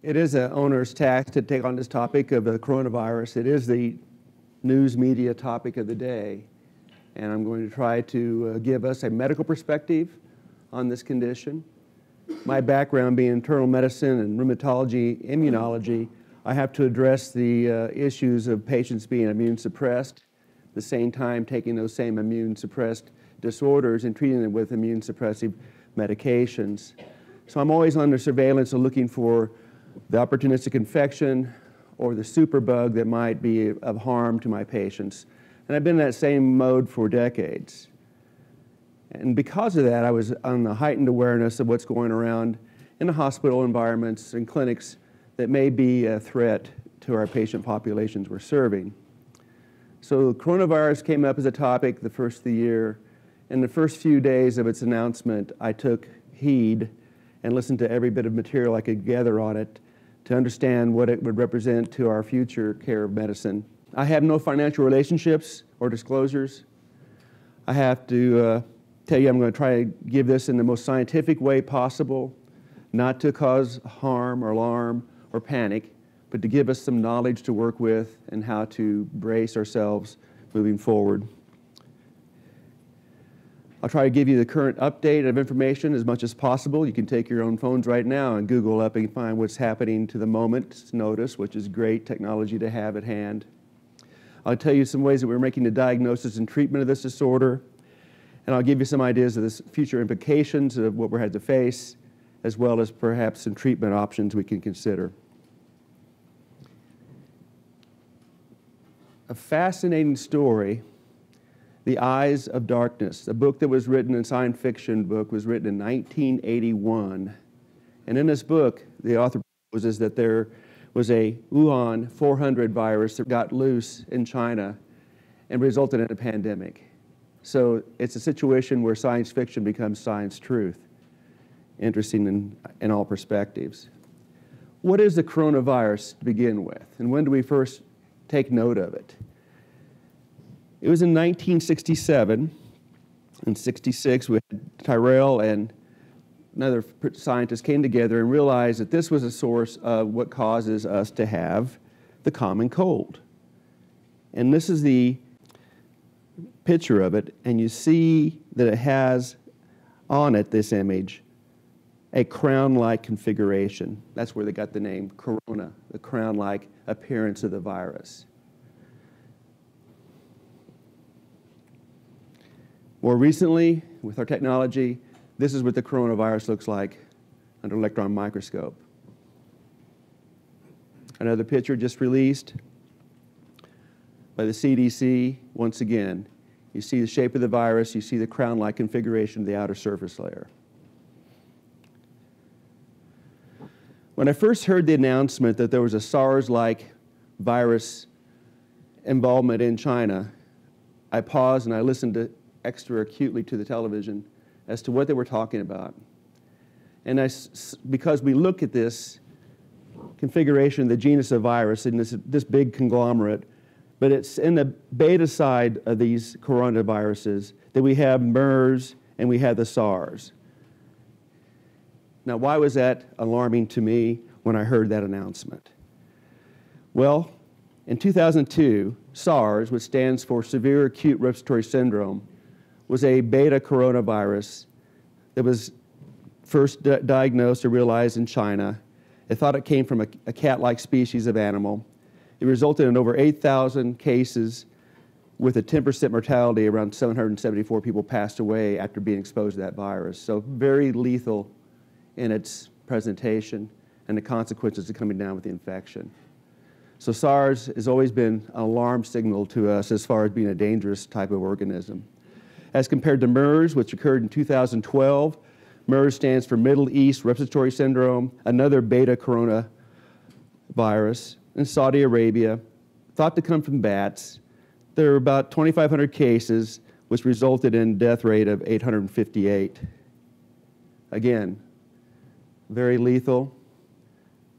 It is an owner's task to take on this topic of the coronavirus. It is the news media topic of the day. And I'm going to try to uh, give us a medical perspective on this condition. My background being internal medicine and rheumatology, immunology, I have to address the uh, issues of patients being immune suppressed, the same time taking those same immune suppressed disorders and treating them with immune suppressive medications. So I'm always under surveillance of looking for the opportunistic infection or the superbug that might be of harm to my patients. And I've been in that same mode for decades. And because of that, I was on the heightened awareness of what's going around in the hospital environments and clinics that may be a threat to our patient populations we're serving. So coronavirus came up as a topic the first of the year. In the first few days of its announcement, I took heed and listened to every bit of material I could gather on it to understand what it would represent to our future care of medicine. I have no financial relationships or disclosures. I have to uh, tell you I'm going to try to give this in the most scientific way possible, not to cause harm or alarm or panic, but to give us some knowledge to work with and how to brace ourselves moving forward. I'll try to give you the current update of information as much as possible. You can take your own phones right now and Google up and find what's happening to the moment's notice, which is great technology to have at hand. I'll tell you some ways that we're making the diagnosis and treatment of this disorder, and I'll give you some ideas of the future implications of what we're had to face, as well as perhaps some treatment options we can consider. A fascinating story the Eyes of Darkness, a book that was written, a science fiction book, was written in 1981. And in this book, the author proposes that there was a Wuhan 400 virus that got loose in China and resulted in a pandemic. So it's a situation where science fiction becomes science truth. Interesting in, in all perspectives. What is the coronavirus to begin with? And when do we first take note of it? It was in 1967. In 66, we had Tyrrell and another scientist came together and realized that this was a source of what causes us to have the common cold. And this is the picture of it, and you see that it has on it, this image, a crown like configuration. That's where they got the name corona, the crown like appearance of the virus. More recently, with our technology, this is what the coronavirus looks like under electron microscope. Another picture just released by the CDC. Once again, you see the shape of the virus, you see the crown-like configuration of the outer surface layer. When I first heard the announcement that there was a SARS-like virus involvement in China, I paused and I listened to extra acutely to the television as to what they were talking about. And I, because we look at this configuration the genus of virus in this, this big conglomerate, but it's in the beta side of these coronaviruses that we have MERS and we have the SARS. Now, why was that alarming to me when I heard that announcement? Well, in 2002, SARS, which stands for Severe Acute Respiratory Syndrome, was a beta coronavirus that was first di diagnosed or realized in China. They thought it came from a, a cat-like species of animal. It resulted in over 8,000 cases with a 10% mortality. Around 774 people passed away after being exposed to that virus. So very lethal in its presentation and the consequences of coming down with the infection. So SARS has always been an alarm signal to us as far as being a dangerous type of organism as compared to MERS, which occurred in 2012. MERS stands for Middle East Respiratory Syndrome, another beta coronavirus in Saudi Arabia, thought to come from bats. There were about 2,500 cases, which resulted in death rate of 858. Again, very lethal,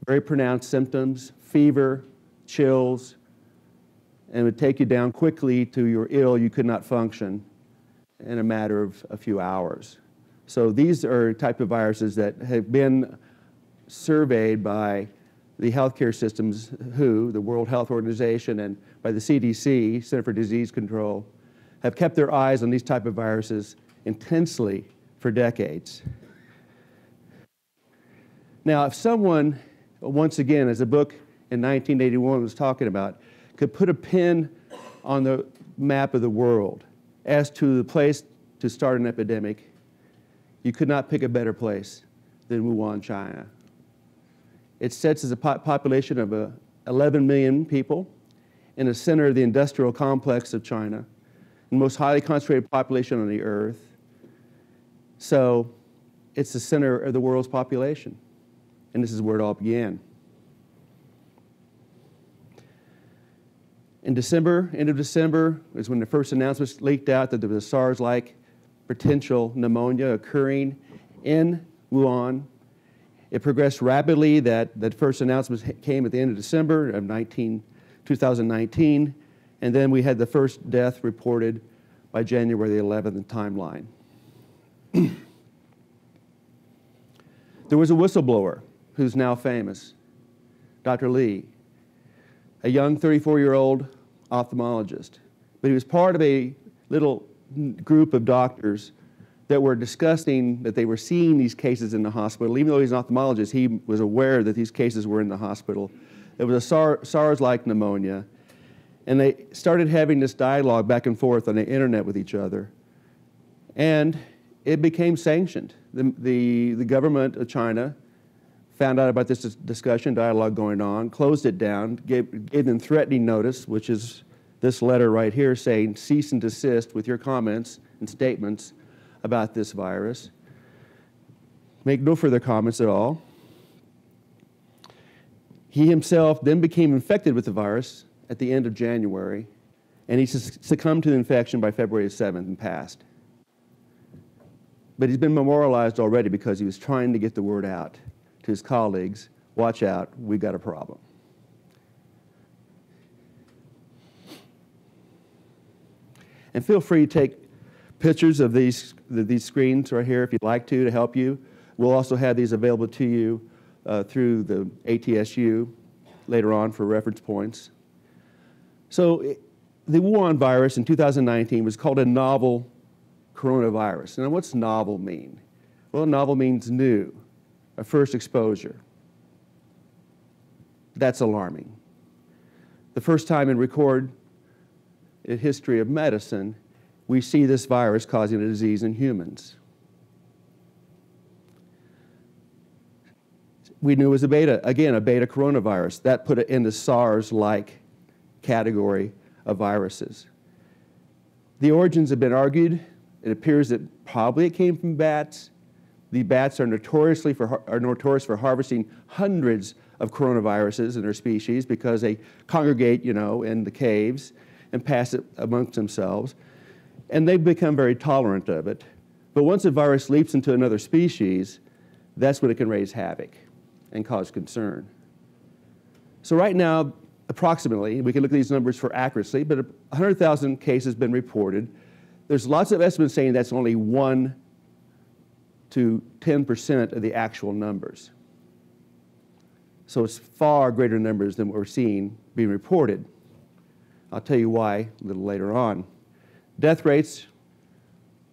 very pronounced symptoms, fever, chills, and would take you down quickly to you're ill, you could not function in a matter of a few hours. So these are type of viruses that have been surveyed by the healthcare systems, WHO, the World Health Organization, and by the CDC, Center for Disease Control, have kept their eyes on these type of viruses intensely for decades. Now, if someone, once again, as the book in 1981 was talking about, could put a pin on the map of the world as to the place to start an epidemic, you could not pick a better place than Wuhan, China. It sits as a po population of uh, 11 million people in the center of the industrial complex of China, the most highly concentrated population on the earth. So it's the center of the world's population. And this is where it all began. In December, end of December, is when the first announcements leaked out that there was a SARS-like potential pneumonia occurring in Wuhan. It progressed rapidly. That, that first announcement came at the end of December of 19, 2019. And then we had the first death reported by January the 11th timeline. there was a whistleblower who's now famous, Dr. Lee, a young 34-year-old ophthalmologist. But he was part of a little group of doctors that were discussing that they were seeing these cases in the hospital. Even though he's an ophthalmologist, he was aware that these cases were in the hospital. It was a SARS-like pneumonia. And they started having this dialogue back and forth on the internet with each other. And it became sanctioned. The, the, the government of China found out about this discussion, dialogue going on, closed it down, gave, gave them threatening notice, which is this letter right here saying cease and desist with your comments and statements about this virus. Make no further comments at all. He himself then became infected with the virus at the end of January, and he succumbed to the infection by February 7th and passed. But he's been memorialized already because he was trying to get the word out his colleagues, watch out, we've got a problem. And feel free to take pictures of these, these screens right here if you'd like to, to help you. We'll also have these available to you uh, through the ATSU later on for reference points. So the Wuhan virus in 2019 was called a novel coronavirus. Now what's novel mean? Well, novel means new, first exposure. That's alarming. The first time in record history of medicine, we see this virus causing a disease in humans. We knew it was a beta, again, a beta coronavirus. That put it in the SARS-like category of viruses. The origins have been argued. It appears that probably it came from bats. The bats are notoriously for, are notorious for harvesting hundreds of coronaviruses in their species because they congregate, you know, in the caves and pass it amongst themselves. And they've become very tolerant of it. But once a virus leaps into another species, that's when it can raise havoc and cause concern. So right now, approximately, we can look at these numbers for accuracy, but 100,000 cases have been reported. There's lots of estimates saying that's only 1 to 10% of the actual numbers. So it's far greater numbers than what we're seeing being reported. I'll tell you why a little later on. Death rates,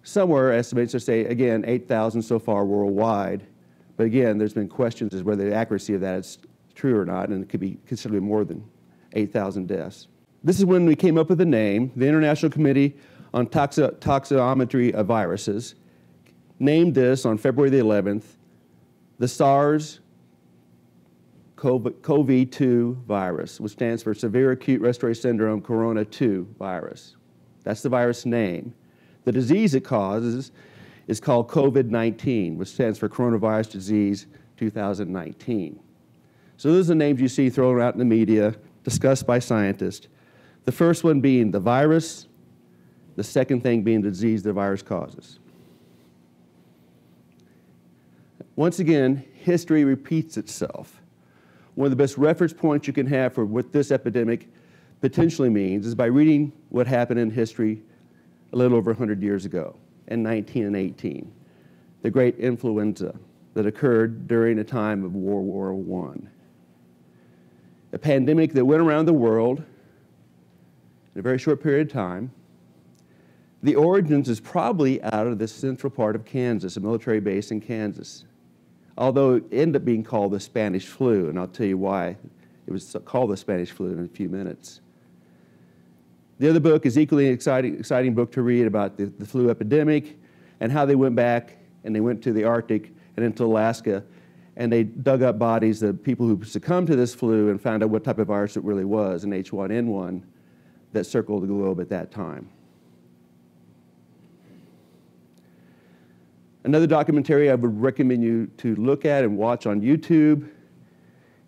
somewhere estimates to say, again, 8,000 so far worldwide. But again, there's been questions as whether the accuracy of that is true or not, and it could be considerably more than 8,000 deaths. This is when we came up with the name, the International Committee on Toxi Toxicology of Viruses, named this on February the 11th, the SARS CoV-2 virus, which stands for Severe Acute Respiratory Syndrome Corona 2 virus. That's the virus name. The disease it causes is called COVID-19, which stands for Coronavirus Disease 2019. So those are the names you see thrown out in the media, discussed by scientists. The first one being the virus, the second thing being the disease the virus causes. Once again, history repeats itself one of the best reference points you can have for what this epidemic potentially means is by reading what happened in history a little over 100 years ago in 19 and 18, the great influenza that occurred during a time of World War I. a pandemic that went around the world in a very short period of time. The origins is probably out of the central part of Kansas, a military base in Kansas. Although it ended up being called the Spanish flu, and I'll tell you why it was called the Spanish flu in a few minutes. The other book is equally exciting, exciting book to read about the, the flu epidemic and how they went back and they went to the Arctic and into Alaska and they dug up bodies of people who succumbed to this flu and found out what type of virus it really was, an H1N1 that circled the globe at that time. Another documentary I would recommend you to look at and watch on YouTube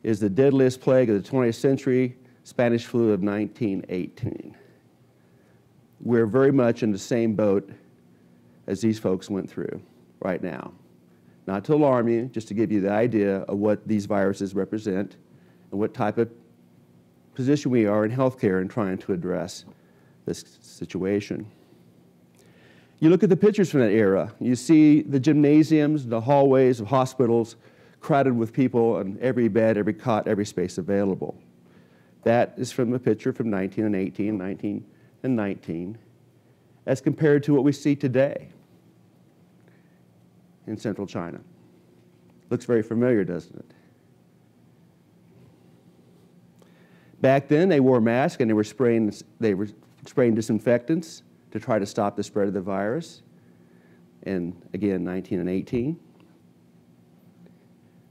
is The Deadliest Plague of the 20th Century, Spanish Flu of 1918. We're very much in the same boat as these folks went through right now. Not to alarm you, just to give you the idea of what these viruses represent and what type of position we are in healthcare in trying to address this situation. You look at the pictures from that era, you see the gymnasiums, the hallways of hospitals crowded with people on every bed, every cot, every space available. That is from a picture from 19 and 18, 19 and 19, as compared to what we see today in central China. Looks very familiar, doesn't it? Back then, they wore masks and they were spraying, they were spraying disinfectants to try to stop the spread of the virus. And again, 19 and 18.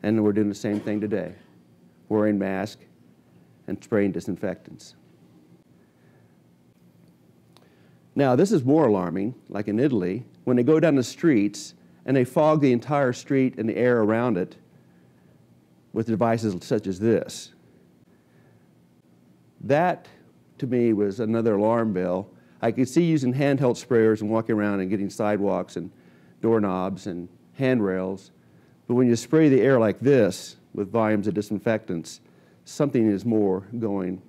And we're doing the same thing today, wearing masks and spraying disinfectants. Now, this is more alarming, like in Italy, when they go down the streets and they fog the entire street and the air around it with devices such as this. That, to me, was another alarm bell. I could see using handheld sprayers and walking around and getting sidewalks and doorknobs and handrails. But when you spray the air like this with volumes of disinfectants, something is more going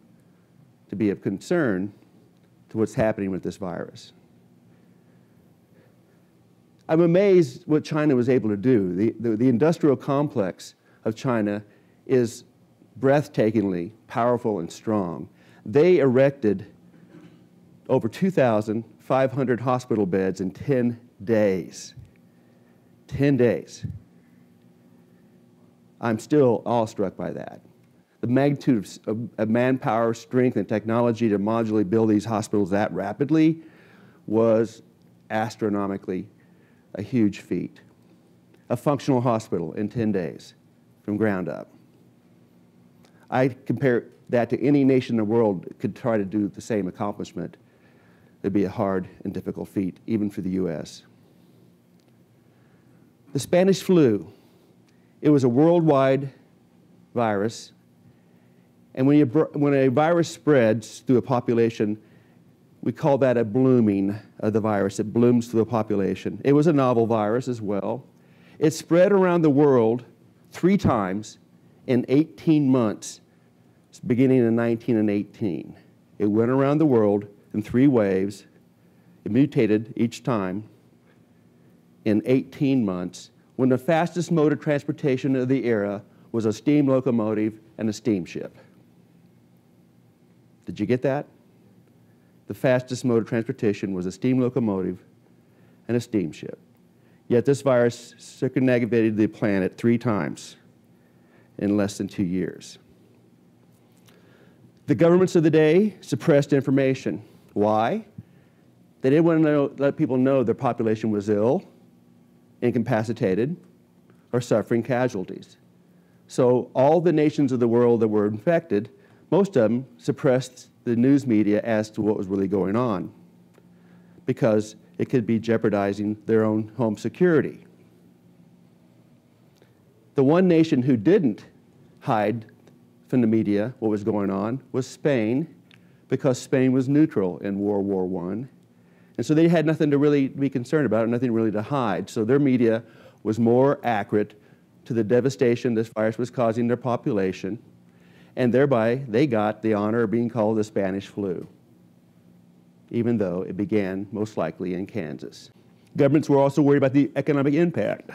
to be of concern to what's happening with this virus. I'm amazed what China was able to do. The, the, the industrial complex of China is breathtakingly powerful and strong. They erected over 2,500 hospital beds in 10 days. 10 days. I'm still awestruck by that. The magnitude of, of, manpower, strength, and technology to modularly build these hospitals that rapidly was astronomically a huge feat. A functional hospital in 10 days from ground up. I compare that to any nation in the world could try to do the same accomplishment. It'd be a hard and difficult feat, even for the US. The Spanish flu, it was a worldwide virus. And when, you, when a virus spreads through a population, we call that a blooming of the virus. It blooms through the population. It was a novel virus as well. It spread around the world three times in 18 months, beginning in 19 and 18. It went around the world in three waves. It mutated each time in 18 months when the fastest mode of transportation of the era was a steam locomotive and a steamship. Did you get that? the fastest mode of transportation was a steam locomotive and a steamship. Yet this virus circumnavigated the planet three times in less than two years. The governments of the day suppressed information. Why? They didn't want to know, let people know their population was ill, incapacitated, or suffering casualties. So all the nations of the world that were infected, most of them suppressed the news media as to what was really going on because it could be jeopardizing their own home security. The one nation who didn't hide from the media what was going on was Spain because Spain was neutral in World War I. And so they had nothing to really be concerned about, nothing really to hide. So their media was more accurate to the devastation this virus was causing their population and thereby they got the honor of being called the Spanish flu, even though it began most likely in Kansas. Governments were also worried about the economic impact.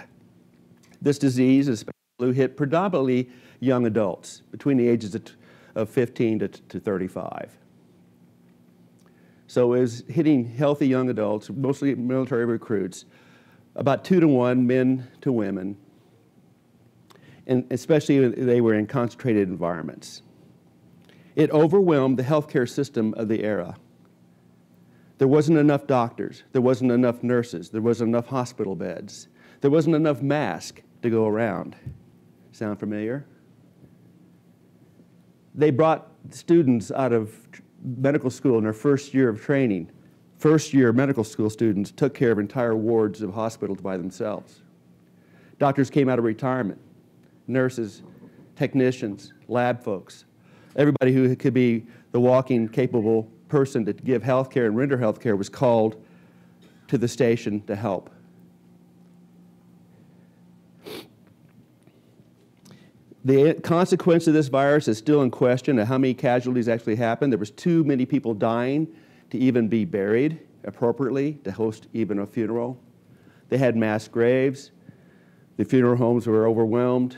This disease, the Spanish flu, hit predominantly young adults between the ages of, of 15 to, to 35. So it was hitting healthy young adults, mostly military recruits, about two to one, men to women, and especially they were in concentrated environments. It overwhelmed the healthcare system of the era. There wasn't enough doctors, there wasn't enough nurses, there wasn't enough hospital beds, there wasn't enough masks to go around. Sound familiar? They brought students out of medical school in their first year of training. First year medical school students took care of entire wards of hospitals by themselves. Doctors came out of retirement, nurses, technicians, lab folks, everybody who could be the walking, capable person to give health care and render health care was called to the station to help. The consequence of this virus is still in question of how many casualties actually happened. There was too many people dying to even be buried appropriately, to host even a funeral. They had mass graves. The funeral homes were overwhelmed.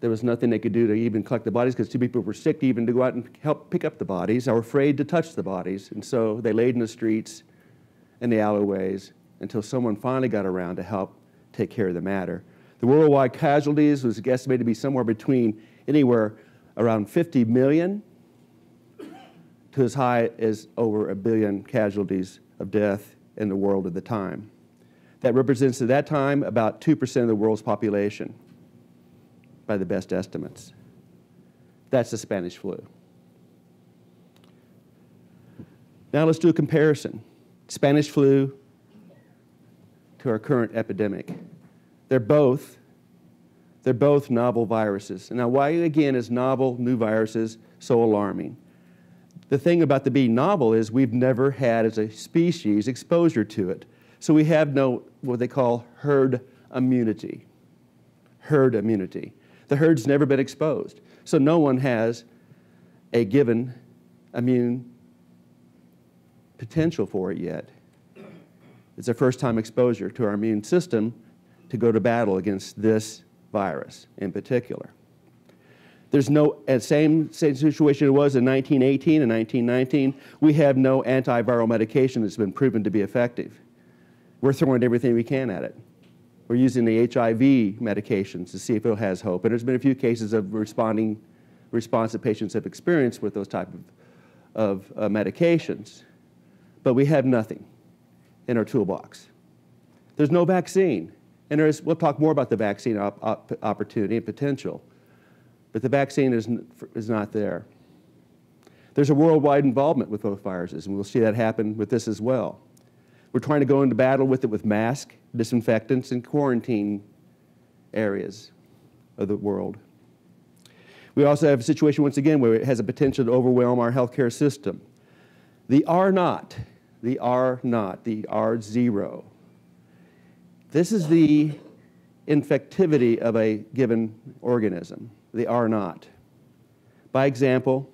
There was nothing they could do to even collect the bodies because two people were sick even to go out and help pick up the bodies or afraid to touch the bodies. And so they laid in the streets and the alleyways until someone finally got around to help take care of the matter. The worldwide casualties was estimated to be somewhere between anywhere around 50 million to as high as over a billion casualties of death in the world at the time. That represents at that time about 2% of the world's population by the best estimates. That's the Spanish flu. Now let's do a comparison. Spanish flu to our current epidemic. They're both, they're both novel viruses. Now, why again is novel new viruses so alarming? The thing about the being novel is we've never had as a species exposure to it. So we have no what they call herd immunity. Herd immunity. The herd's never been exposed. So no one has a given immune potential for it yet. It's a first time exposure to our immune system to go to battle against this virus in particular. There's no same, same situation it was in 1918 and 1919. We have no antiviral medication that's been proven to be effective. We're throwing everything we can at it. We're using the HIV medications to see if it has hope. And there's been a few cases of responding response that patients have experienced with those type of, of uh, medications. But we have nothing in our toolbox. There's no vaccine. And there's, we'll talk more about the vaccine op op opportunity and potential, but the vaccine is, is not there. There's a worldwide involvement with both viruses, and we'll see that happen with this as well. We're trying to go into battle with it with masks, disinfectants, and quarantine areas of the world. We also have a situation, once again, where it has a potential to overwhelm our healthcare system. The R naught, the R naught, the R zero this is the infectivity of a given organism, the R naught. By example,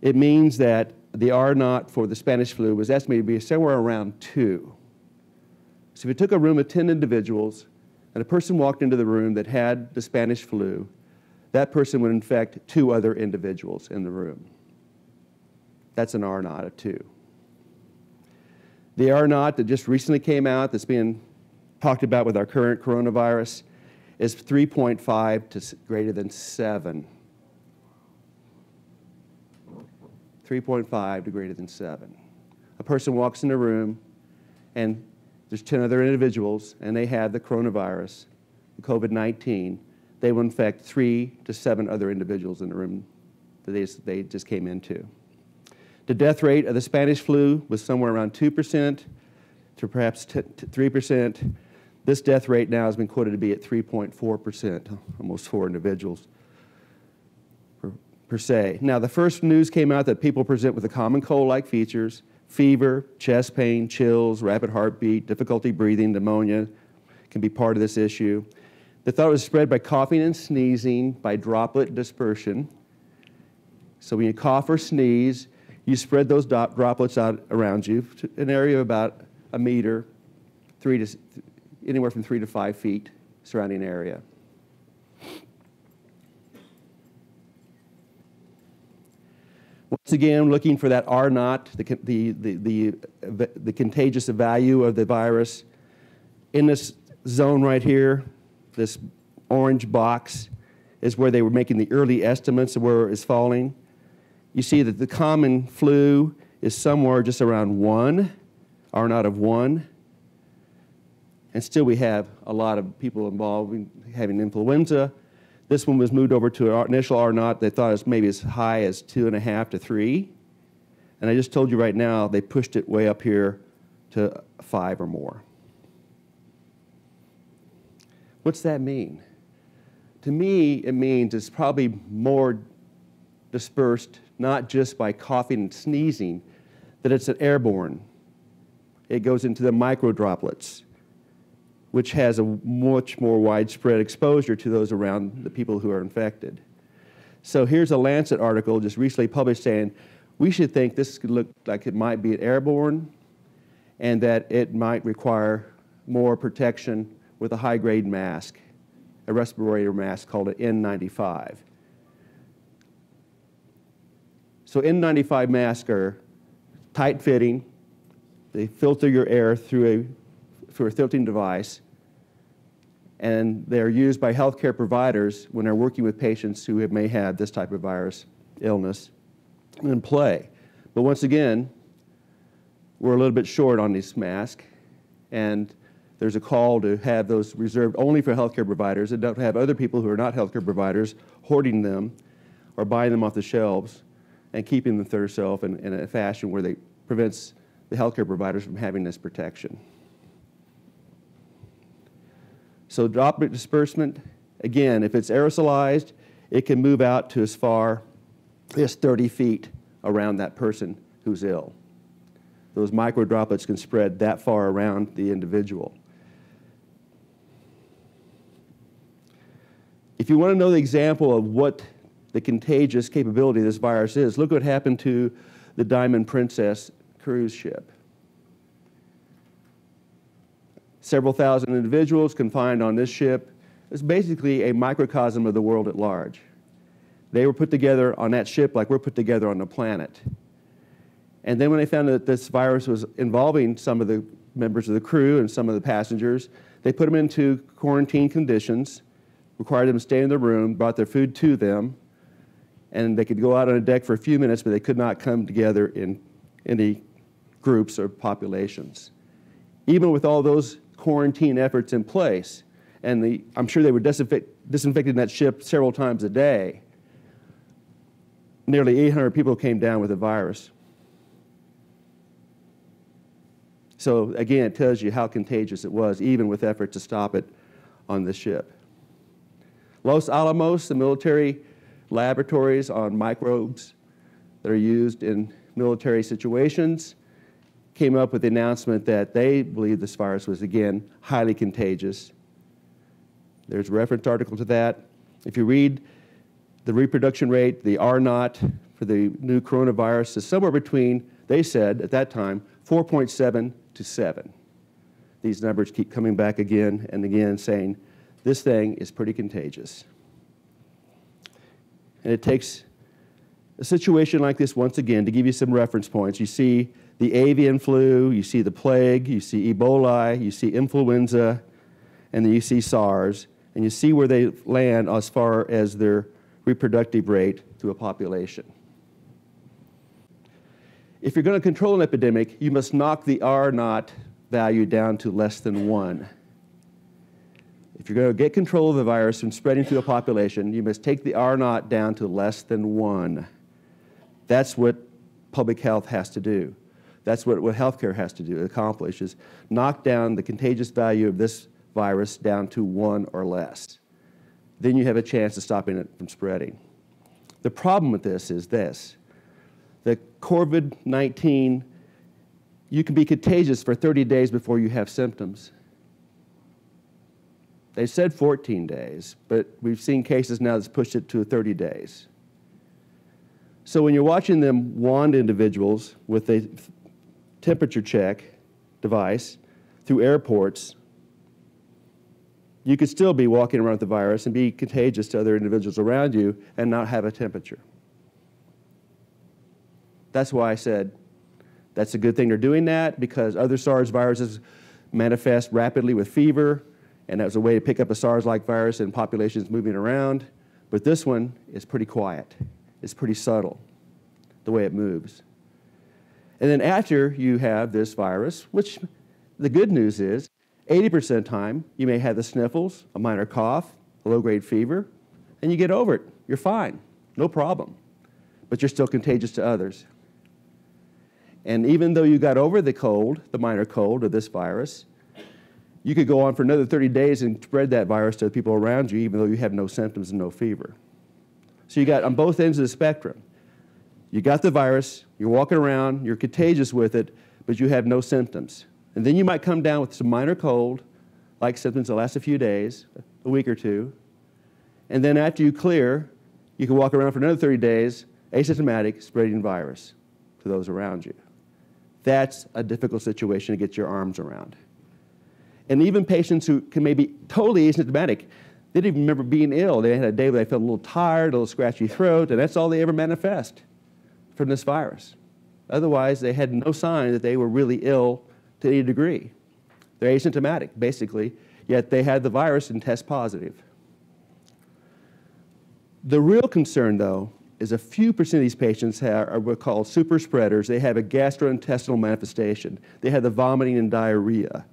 it means that the R naught for the Spanish flu was estimated to be somewhere around two. So if you took a room of 10 individuals and a person walked into the room that had the Spanish flu, that person would infect two other individuals in the room. That's an R naught of two. The R naught that just recently came out that's being talked about with our current coronavirus is 3.5 to greater than 7. 3.5 to greater than 7. A person walks in a room and there's 10 other individuals and they have the coronavirus, the COVID 19. They will infect three to seven other individuals in the room that they, they just came into. The death rate of the Spanish flu was somewhere around 2% to perhaps 3%. This death rate now has been quoted to be at 3.4%, almost four individuals per, per se. Now, the first news came out that people present with the common cold like features fever, chest pain, chills, rapid heartbeat, difficulty breathing, pneumonia can be part of this issue. They thought it was spread by coughing and sneezing, by droplet dispersion. So when you cough or sneeze, you spread those droplets out around you to an area of about a meter, three to, anywhere from three to five feet surrounding area. Once again, looking for that R naught, the, the, the, the, the contagious value of the virus. In this zone right here, this orange box, is where they were making the early estimates of where it's falling. You see that the common flu is somewhere just around one, R naught of one. And still we have a lot of people involved in having influenza. This one was moved over to an initial R naught. They thought it was maybe as high as two and a half to three. And I just told you right now, they pushed it way up here to five or more. What's that mean? To me, it means it's probably more dispersed, not just by coughing and sneezing, that it's an airborne. It goes into the micro droplets, which has a much more widespread exposure to those around the people who are infected. So here's a Lancet article just recently published saying we should think this could look like it might be an airborne and that it might require more protection with a high grade mask, a respirator mask called an N95. So N95 masks are tight fitting, they filter your air through a, through a filtering device, and they're used by healthcare providers when they're working with patients who may have this type of virus illness in play. But once again, we're a little bit short on these masks, and there's a call to have those reserved only for healthcare providers and don't have other people who are not healthcare providers hoarding them or buying them off the shelves and keeping the third self in, in a fashion where they prevents the healthcare providers from having this protection. So droplet disbursement, again, if it's aerosolized, it can move out to as far as 30 feet around that person who's ill. Those micro droplets can spread that far around the individual. If you want to know the example of what the contagious capability this virus is, look what happened to the Diamond Princess cruise ship. Several thousand individuals confined on this ship. It's basically a microcosm of the world at large. They were put together on that ship like we're put together on the planet. And then when they found that this virus was involving some of the members of the crew and some of the passengers, they put them into quarantine conditions, required them to stay in their room, brought their food to them, and they could go out on a deck for a few minutes, but they could not come together in any groups or populations. Even with all those quarantine efforts in place, and the, I'm sure they were disinfect, disinfecting that ship several times a day, nearly 800 people came down with the virus. So again, it tells you how contagious it was, even with efforts to stop it on the ship. Los Alamos, the military laboratories on microbes that are used in military situations, came up with the announcement that they believe this virus was, again, highly contagious. There's a reference article to that. If you read the reproduction rate, the R naught for the new coronavirus is somewhere between, they said at that time, 4.7 to 7. These numbers keep coming back again and again saying this thing is pretty contagious. And it takes a situation like this once again to give you some reference points. You see the avian flu, you see the plague, you see Ebola, you see influenza, and then you see SARS, and you see where they land as far as their reproductive rate to a population. If you're going to control an epidemic, you must knock the R naught value down to less than one. If you're going to get control of the virus from spreading through a population, you must take the R naught down to less than one. That's what public health has to do. That's what, what healthcare has to do, accomplish, is knock down the contagious value of this virus down to one or less. Then you have a chance of stopping it from spreading. The problem with this is this. The COVID-19, you can be contagious for 30 days before you have symptoms. They said 14 days, but we've seen cases now that's pushed it to 30 days. So when you're watching them wand individuals with a temperature check device through airports, you could still be walking around with the virus and be contagious to other individuals around you and not have a temperature. That's why I said that's a good thing they're doing that because other SARS viruses manifest rapidly with fever, and that was a way to pick up a SARS-like virus in populations moving around. But this one is pretty quiet. It's pretty subtle, the way it moves. And then after you have this virus, which the good news is 80% of the time you may have the sniffles, a minor cough, a low-grade fever, and you get over it. You're fine, no problem. But you're still contagious to others. And even though you got over the cold, the minor cold of this virus, you could go on for another 30 days and spread that virus to the people around you, even though you have no symptoms and no fever. So you got on both ends of the spectrum. You got the virus, you're walking around, you're contagious with it, but you have no symptoms. And then you might come down with some minor cold, like symptoms that last a few days, a week or two. And then after you clear, you can walk around for another 30 days, asymptomatic, spreading virus to those around you. That's a difficult situation to get your arms around. And even patients who can maybe totally asymptomatic, they didn't even remember being ill. They had a day where they felt a little tired, a little scratchy throat, and that's all they ever manifest from this virus. Otherwise, they had no sign that they were really ill to any degree. They're asymptomatic, basically, yet they had the virus and test positive. The real concern, though, is a few percent of these patients have, are what are called super spreaders. They have a gastrointestinal manifestation. They have the vomiting and diarrhea.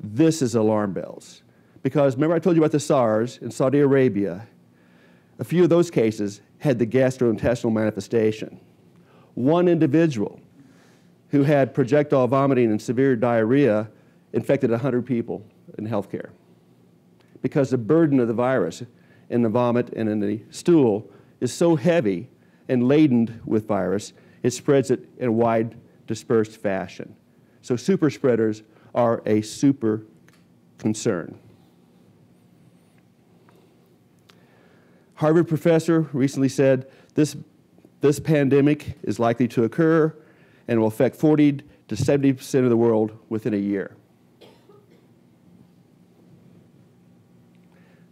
This is alarm bells. Because remember I told you about the SARS in Saudi Arabia? A few of those cases had the gastrointestinal manifestation. One individual who had projectile vomiting and severe diarrhea infected 100 people in healthcare because the burden of the virus in the vomit and in the stool is so heavy and laden with virus, it spreads it in a wide dispersed fashion. So super spreaders are a super concern. Harvard professor recently said this, this pandemic is likely to occur and will affect 40 to 70% of the world within a year.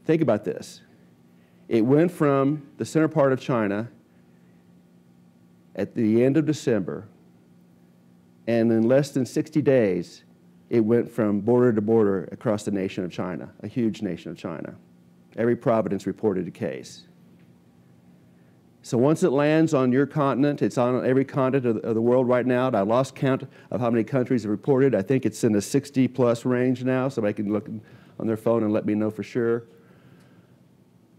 Think about this. It went from the center part of China at the end of December, and in less than 60 days, it went from border to border across the nation of China, a huge nation of China. Every province reported a case. So once it lands on your continent, it's on every continent of the, of the world right now. I lost count of how many countries have reported. I think it's in the 60 plus range now. Somebody can look on their phone and let me know for sure.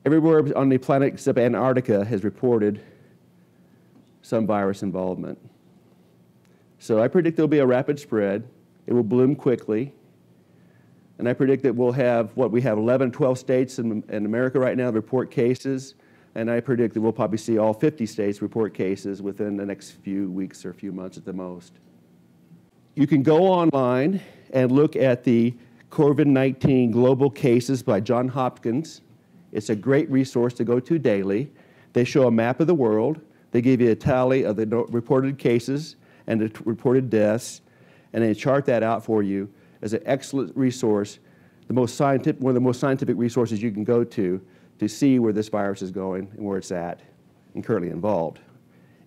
Everywhere on the planet except Antarctica has reported some virus involvement. So I predict there'll be a rapid spread. It will bloom quickly. And I predict that we'll have, what, we have 11, 12 states in, in America right now report cases. And I predict that we'll probably see all 50 states report cases within the next few weeks or a few months at the most. You can go online and look at the COVID 19 global cases by Johns Hopkins. It's a great resource to go to daily. They show a map of the world. They give you a tally of the reported cases and the reported deaths, and they chart that out for you as an excellent resource, the most scientific, one of the most scientific resources you can go to to see where this virus is going and where it's at and currently involved.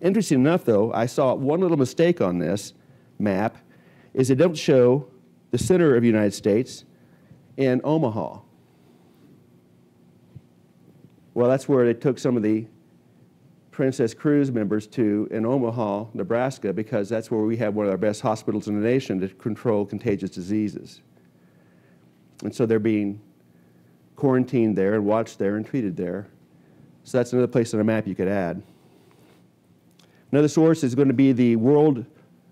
Interesting enough, though, I saw one little mistake on this map is it don't show the center of the United States in Omaha. Well, that's where they took some of the Princess Cruise members to in Omaha, Nebraska, because that's where we have one of our best hospitals in the nation to control contagious diseases. And so they're being quarantined there and watched there and treated there. So that's another place on the map you could add. Another source is going to be the world,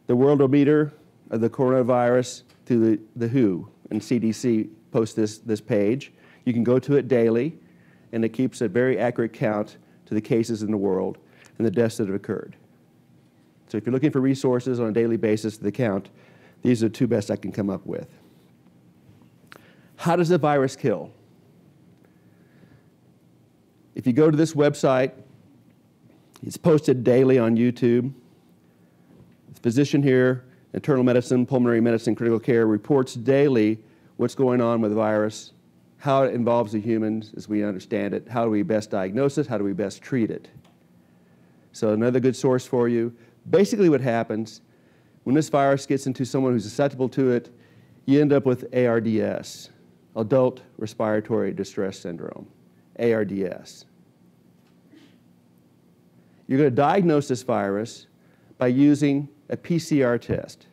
the worldometer of the coronavirus through the, the WHO and CDC post this, this page. You can go to it daily and it keeps a very accurate count to the cases in the world and the deaths that have occurred. So if you're looking for resources on a daily basis to the count, these are the two best I can come up with. How does the virus kill? If you go to this website, it's posted daily on YouTube. The physician here, internal medicine, pulmonary medicine, critical care, reports daily what's going on with the virus how it involves the humans as we understand it, how do we best diagnose it, how do we best treat it. So another good source for you, Basically, what happens when this virus gets into someone who's susceptible to it, you end up with ARDS, Adult Respiratory Distress Syndrome, ARDS. You're going to diagnose this virus by using a PCR test,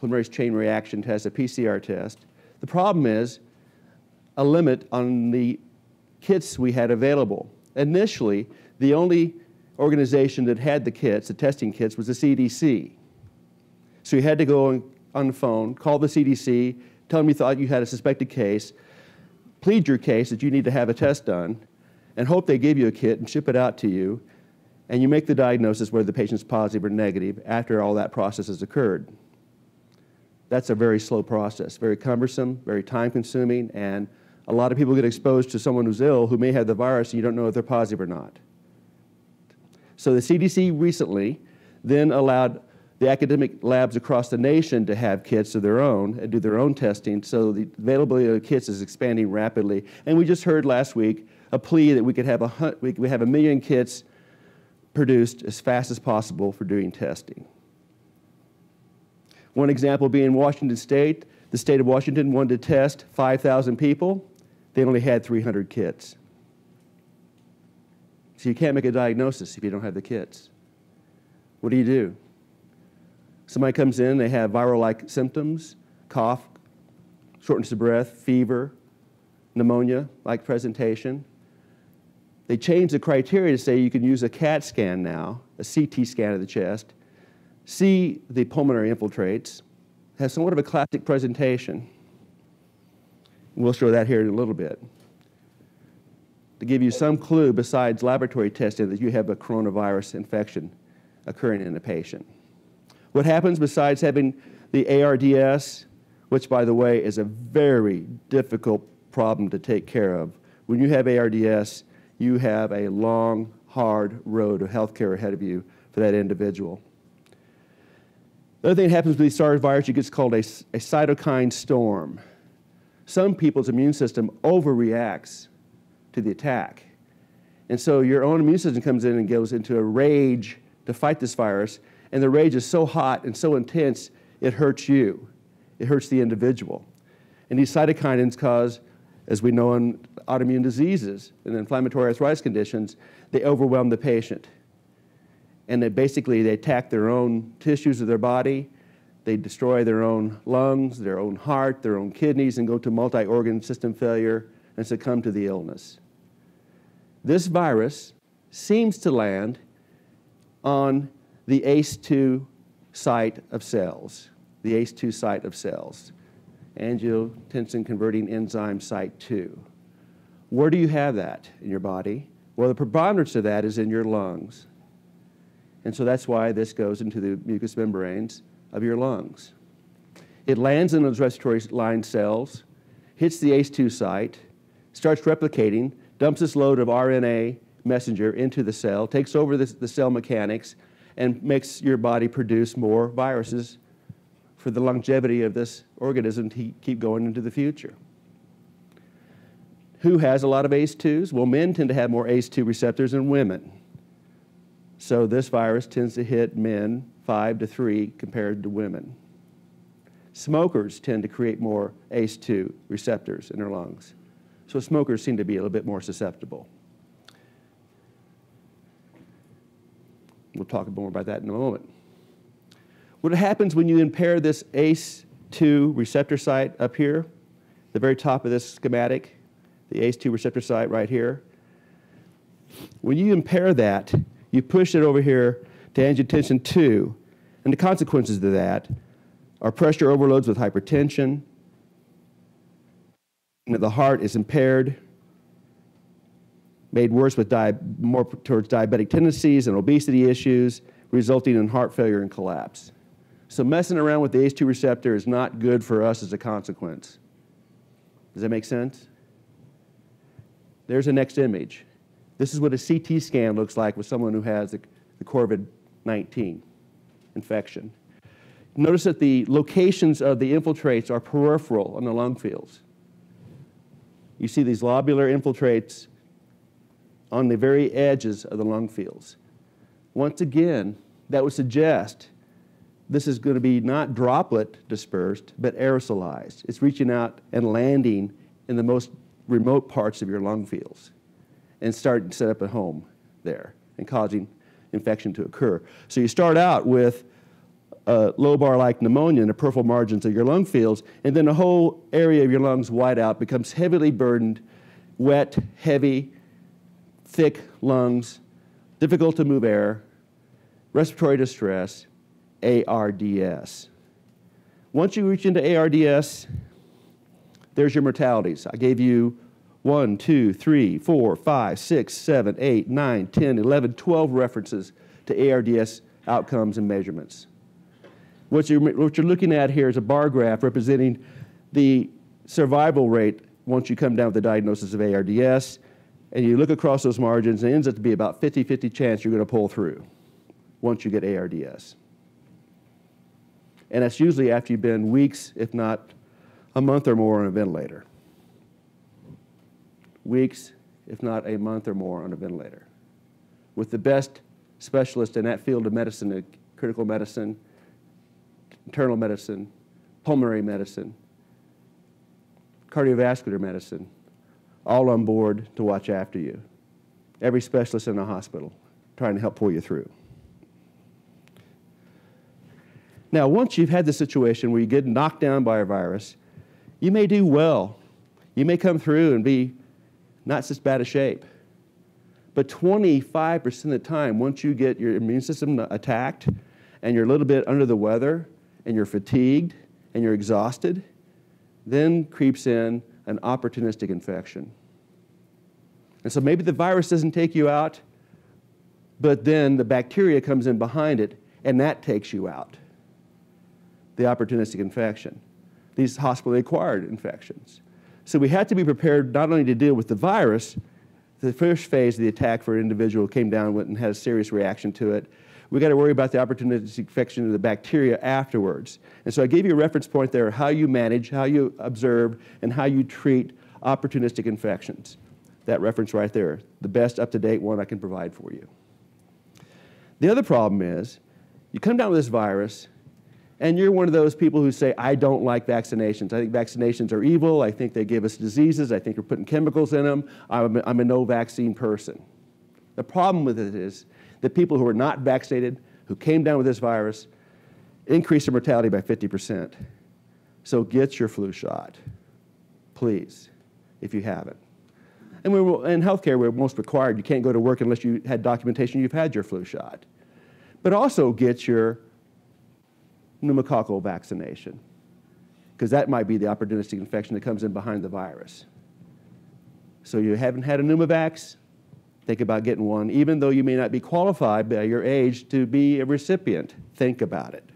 polymerase chain reaction test, a PCR test. The problem is a limit on the kits we had available. Initially, the only organization that had the kits, the testing kits, was the CDC. So you had to go on the phone, call the CDC, tell them you thought you had a suspected case, plead your case that you need to have a test done, and hope they give you a kit and ship it out to you, and you make the diagnosis whether the patient's positive or negative after all that process has occurred. That's a very slow process, very cumbersome, very time consuming, and a lot of people get exposed to someone who's ill who may have the virus and you don't know if they're positive or not. So the CDC recently then allowed the academic labs across the nation to have kits of their own and do their own testing. So the availability of kits is expanding rapidly. And we just heard last week a plea that we could have a, we have a million kits produced as fast as possible for doing testing. One example being Washington State. The state of Washington wanted to test 5,000 people. They only had 300 kits. So you can't make a diagnosis if you don't have the kits. What do you do? Somebody comes in, they have viral like symptoms, cough, shortness of breath, fever, pneumonia like presentation. They change the criteria to say you can use a CAT scan now, a CT scan of the chest, see the pulmonary infiltrates, have somewhat of a classic presentation. We'll show that here in a little bit. To give you some clue besides laboratory testing that you have a coronavirus infection occurring in a patient. What happens besides having the ARDS, which by the way is a very difficult problem to take care of. When you have ARDS, you have a long, hard road of healthcare ahead of you for that individual. The other thing that happens with the SARS virus, it gets called a, a cytokine storm. Some people's immune system overreacts to the attack. And so your own immune system comes in and goes into a rage to fight this virus, and the rage is so hot and so intense, it hurts you. It hurts the individual. And these cytokines cause, as we know in autoimmune diseases and inflammatory arthritis conditions, they overwhelm the patient and they basically they attack their own tissues of their body. They destroy their own lungs, their own heart, their own kidneys, and go to multi-organ system failure and succumb to the illness. This virus seems to land on the ACE2 site of cells, the ACE2 site of cells, angiotensin converting enzyme site 2. Where do you have that in your body? Well, the preponderance of that is in your lungs. And so that's why this goes into the mucous membranes of your lungs. It lands in those respiratory line cells, hits the ACE2 site, starts replicating, dumps this load of RNA messenger into the cell, takes over the, the cell mechanics, and makes your body produce more viruses for the longevity of this organism to keep going into the future. Who has a lot of ACE2s? Well, men tend to have more ACE2 receptors than women. So this virus tends to hit men five to three compared to women. Smokers tend to create more ACE2 receptors in their lungs. So smokers seem to be a little bit more susceptible. We'll talk a more about that in a moment. What happens when you impair this ACE2 receptor site up here, the very top of this schematic, the ACE2 receptor site right here? When you impair that, you push it over here to angiotensin 2. And the consequences of that are pressure overloads with hypertension, the heart is impaired, made worse with more towards diabetic tendencies and obesity issues, resulting in heart failure and collapse. So messing around with the ACE2 receptor is not good for us as a consequence. Does that make sense? There's the next image. This is what a CT scan looks like with someone who has the, the COVID-19 infection. Notice that the locations of the infiltrates are peripheral on the lung fields. You see these lobular infiltrates on the very edges of the lung fields. once again, that would suggest this is going to be not droplet dispersed, but aerosolized. It's reaching out and landing in the most remote parts of your lung fields and starting to set up a home there and causing infection to occur. So you start out with a lobar-like pneumonia in the peripheral margins of your lung fields, and then the whole area of your lungs wide out becomes heavily burdened, wet, heavy, thick lungs, difficult to move air, respiratory distress, ARDS. Once you reach into ARDS, there's your mortalities. I gave you 1, 2, 3, 4, 5, 6, 7, 8, 9, 10, 11, 12 references to ARDS outcomes and measurements. What you're, what you're looking at here is a bar graph representing the survival rate once you come down with the diagnosis of ARDS, and you look across those margins, and it ends up to be about 50-50 chance you're going to pull through once you get ARDS. And that's usually after you've been weeks, if not a month or more on a ventilator. Weeks, if not a month or more on a ventilator. With the best specialists in that field of medicine, uh, critical medicine, internal medicine, pulmonary medicine, cardiovascular medicine, all on board to watch after you. Every specialist in the hospital trying to help pull you through. Now, once you've had the situation where you get knocked down by a virus, you may do well. You may come through and be not such bad a shape. But 25% of the time, once you get your immune system attacked and you're a little bit under the weather and you're fatigued and you're exhausted, then creeps in an opportunistic infection. And so maybe the virus doesn't take you out, but then the bacteria comes in behind it and that takes you out. The opportunistic infection, these hospital acquired infections. So we had to be prepared not only to deal with the virus, the first phase of the attack for an individual came down and had a serious reaction to it. We got to worry about the opportunistic infection of the bacteria afterwards. And so I gave you a reference point there how you manage, how you observe, and how you treat opportunistic infections. That reference right there, the best up to date one I can provide for you. The other problem is you come down with this virus, and you're one of those people who say, I don't like vaccinations. I think vaccinations are evil. I think they give us diseases. I think we're putting chemicals in them. I'm a, I'm a no vaccine person. The problem with it is that people who are not vaccinated, who came down with this virus, increase their mortality by 50%. So get your flu shot, please, if you haven't. And we in healthcare, we're most required. You can't go to work unless you had documentation you've had your flu shot. But also get your pneumococcal vaccination, because that might be the opportunistic infection that comes in behind the virus. So you haven't had a pneumovax, think about getting one, even though you may not be qualified by your age to be a recipient. Think about it.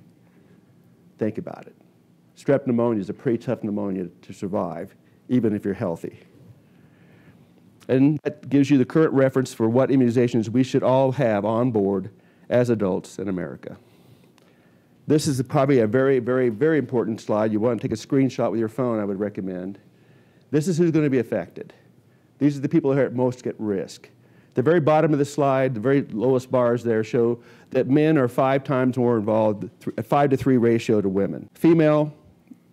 Think about it. Strep pneumonia is a pretty tough pneumonia to survive, even if you're healthy. And that gives you the current reference for what immunizations we should all have on board as adults in America. This is probably a very, very, very important slide. You want to take a screenshot with your phone, I would recommend. This is who's going to be affected. These are the people who are at most at risk. The very bottom of the slide, the very lowest bars there show that men are five times more involved, a five to three ratio to women. Female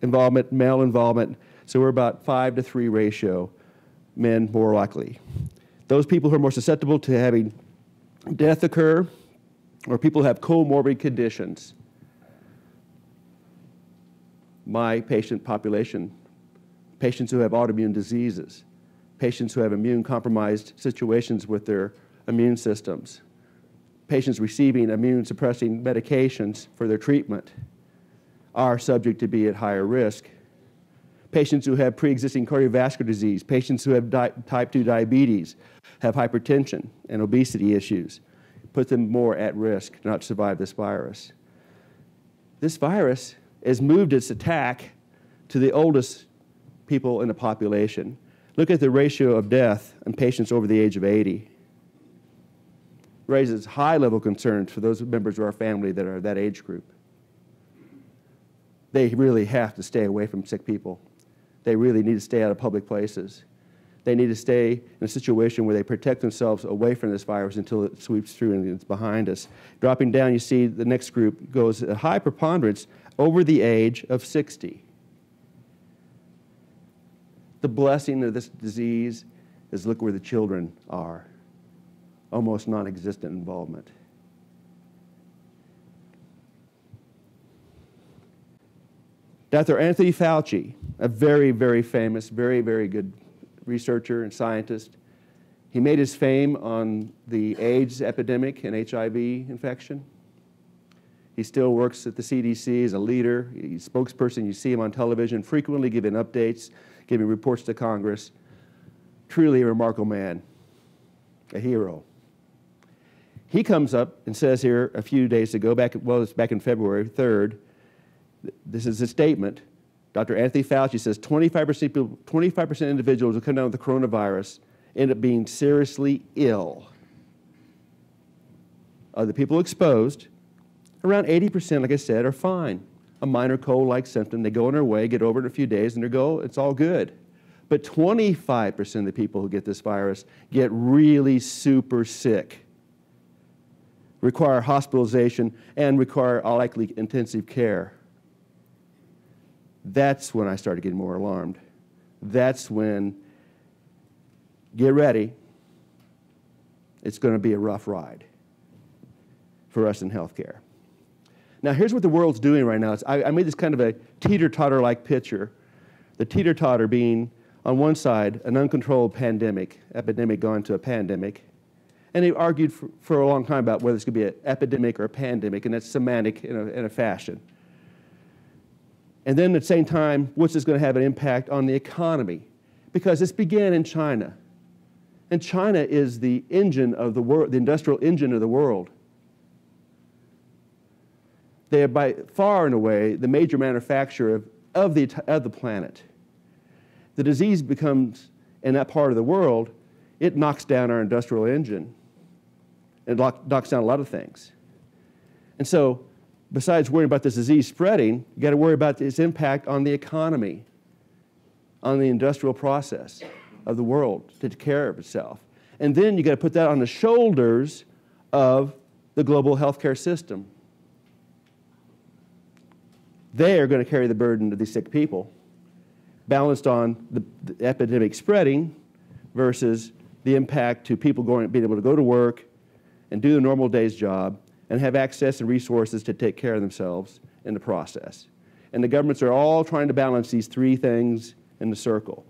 involvement, male involvement, so we're about five to three ratio, men more likely. Those people who are more susceptible to having death occur, or people who have comorbid conditions, my patient population, patients who have autoimmune diseases, patients who have immune compromised situations with their immune systems, patients receiving immune suppressing medications for their treatment are subject to be at higher risk. Patients who have pre-existing cardiovascular disease, patients who have type 2 diabetes, have hypertension and obesity issues, put them more at risk not to survive this virus. This virus has moved its attack to the oldest people in the population. Look at the ratio of death in patients over the age of 80. Raises high level concerns for those members of our family that are that age group. They really have to stay away from sick people. They really need to stay out of public places. they need to stay in a situation where they protect themselves away from this virus until it sweeps through and it's behind us. Dropping down, you see the next group goes a high preponderance over the age of 60. The blessing of this disease is look where the children are. Almost non existent involvement. Dr. Anthony Fauci, a very, very famous, very, very good researcher and scientist, he made his fame on the AIDS epidemic and HIV infection. He still works at the CDC as a leader. He's a spokesperson. You see him on television frequently giving updates, giving reports to Congress. Truly a remarkable man, a hero. He comes up and says here a few days ago, back, well, it's back in February 3rd, this is a statement. Dr. Anthony Fauci says 25% people, 25% individuals who come down with the coronavirus end up being seriously ill. Of the people exposed, around 80%, like I said, are fine. A minor cold-like symptom, they go on their way, get over it in a few days, and they go, it's all good. But 25% of the people who get this virus get really super sick, require hospitalization, and require likely intensive care. That's when I started getting more alarmed. That's when, get ready, it's going to be a rough ride for us in healthcare. Now, here's what the world's doing right now. I, I made this kind of a teeter totter like picture. The teeter totter being, on one side, an uncontrolled pandemic, epidemic gone to a pandemic. And they've argued for, for a long time about whether it's going to be an epidemic or a pandemic, and that's semantic in a, in a fashion. And then at the same time, what's this going to have an impact on the economy? Because this began in China. And China is the engine of the world, the industrial engine of the world. They are by far and away the major manufacturer of, of, the, of the planet. The disease becomes, in that part of the world, it knocks down our industrial engine. It knocks down a lot of things. And so besides worrying about this disease spreading, you got to worry about its impact on the economy, on the industrial process of the world to take care of itself. And then you got to put that on the shoulders of the global healthcare system. They are going to carry the burden of these sick people, balanced on the, the epidemic spreading versus the impact to people going, being able to go to work and do the normal day's job and have access and resources to take care of themselves in the process. And the governments are all trying to balance these three things in the circle.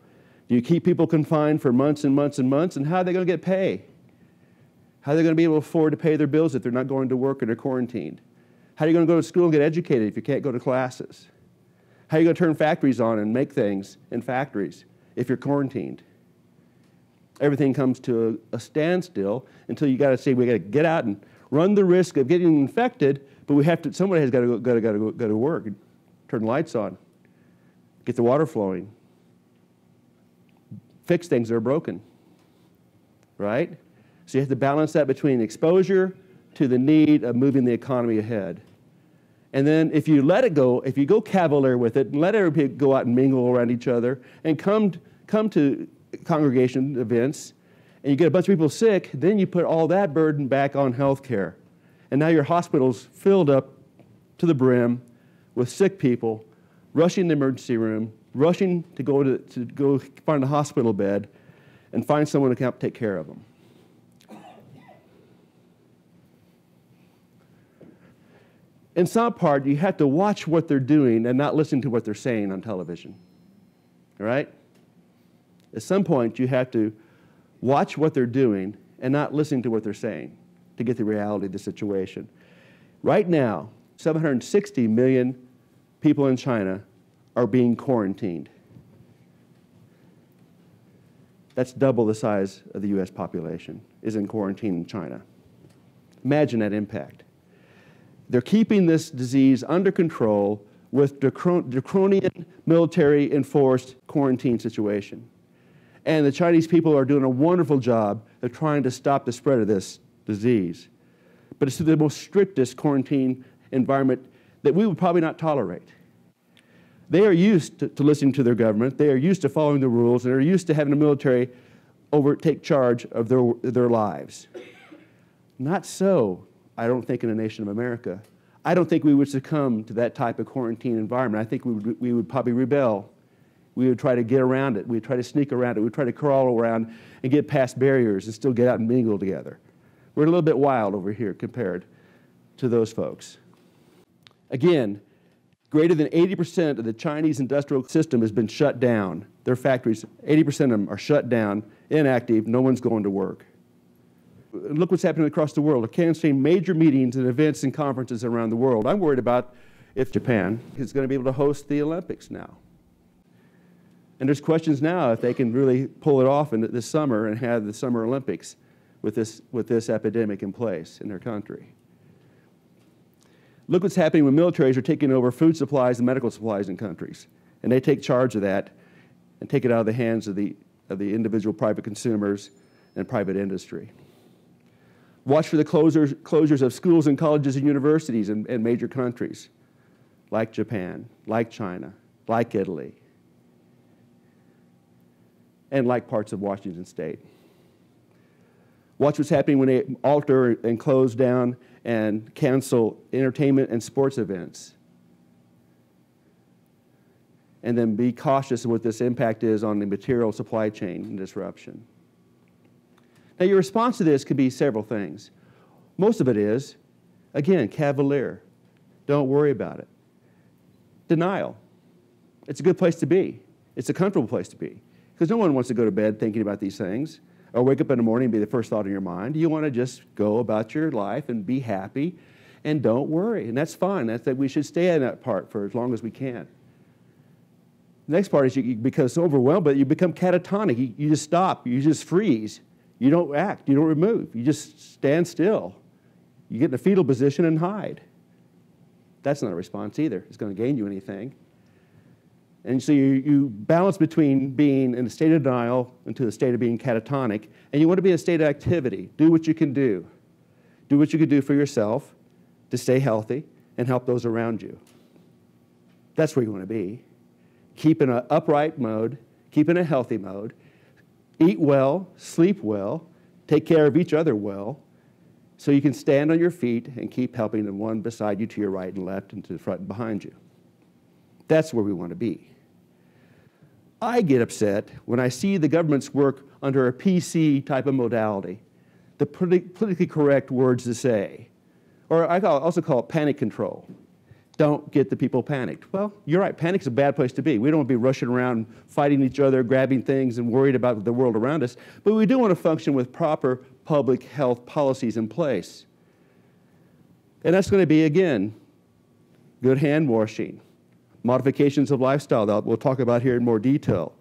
Do you keep people confined for months and months and months? And how are they going to get pay? How are they going to be able to afford to pay their bills if they're not going to work or they're quarantined? How are you going to go to school and get educated if you can't go to classes? How are you going to turn factories on and make things in factories if you're quarantined? Everything comes to a, a standstill until you got to say, we got to get out and run the risk of getting infected, but we have to, somebody has got to go, got to, to go, go to work, turn the lights on, get the water flowing, fix things that are broken, right? So you have to balance that between exposure to the need of moving the economy ahead. And then if you let it go, if you go cavalier with it and let everybody go out and mingle around each other and come, come to congregation events and you get a bunch of people sick, then you put all that burden back on healthcare. And now your hospital's filled up to the brim with sick people rushing the emergency room, rushing to go to, to go find a hospital bed and find someone to take care of them. In some part, you have to watch what they're doing and not listen to what they're saying on television. All right? At some point, you have to watch what they're doing and not listening to what they're saying to get the reality of the situation. Right now, 760 million people in China are being quarantined. That's double the size of the US population is in quarantine in China. Imagine that impact. They're keeping this disease under control with draconian military enforced quarantine situation. And the Chinese people are doing a wonderful job of trying to stop the spread of this disease. But it's the most strictest quarantine environment that we would probably not tolerate. They are used to, to listening to their government. They are used to following the rules. And they're used to having the military over, take charge of their, their lives. Not so, I don't think, in a nation of America. I don't think we would succumb to that type of quarantine environment. I think we would, we would probably rebel. We would try to get around it. We'd try to sneak around it. We'd try to crawl around and get past barriers and still get out and mingle together. We're a little bit wild over here compared to those folks. Again, greater than 80% of the Chinese industrial system has been shut down. Their factories, 80% of them are shut down, inactive, no one's going to work. Look what's happening across the world. I can't major meetings and events and conferences around the world. I'm worried about if Japan is going to be able to host the Olympics now. And there's questions now if they can really pull it off in this summer and have the Summer Olympics with this, with this epidemic in place in their country. Look what's happening when militaries are taking over food supplies and medical supplies in countries. And they take charge of that and take it out of the hands of the, of the individual private consumers and private industry. Watch for the closures, closures of schools and colleges and universities in, in major countries like Japan, like China, like Italy, and like parts of Washington state. Watch what's happening when they alter and close down and cancel entertainment and sports events. And then be cautious of what this impact is on the material supply chain disruption. Now, your response to this could be several things. Most of it is, again, cavalier. Don't worry about it. Denial. It's a good place to be. It's a comfortable place to be. Because no one wants to go to bed thinking about these things or wake up in the morning and be the first thought in your mind. You want to just go about your life and be happy and don't worry. And that's fine. That's that we should stay in that part for as long as we can. The next part is you, you become so overwhelmed, but you become catatonic. You, you just stop. You just freeze. You don't act. You don't move. You just stand still. You get in a fetal position and hide. That's not a response either. It's going to gain you anything. And so you, you balance between being in a state of denial into a state of being catatonic, and you want to be in a state of activity. Do what you can do. Do what you can do for yourself to stay healthy and help those around you. That's where you want to be. Keep in an upright mode, keep in a healthy mode, eat well, sleep well, take care of each other well, so you can stand on your feet and keep helping the one beside you to your right and left and to the front and behind you. That's where we want to be. I get upset when I see the government's work under a PC type of modality, the politically correct words to say. Or I also call it panic control. Don't get the people panicked. Well, you're right, panic's a bad place to be. We don't want to be rushing around fighting each other, grabbing things, and worried about the world around us. But we do want to function with proper public health policies in place. And that's going to be, again, good hand washing, modifications of lifestyle that we'll talk about here in more detail,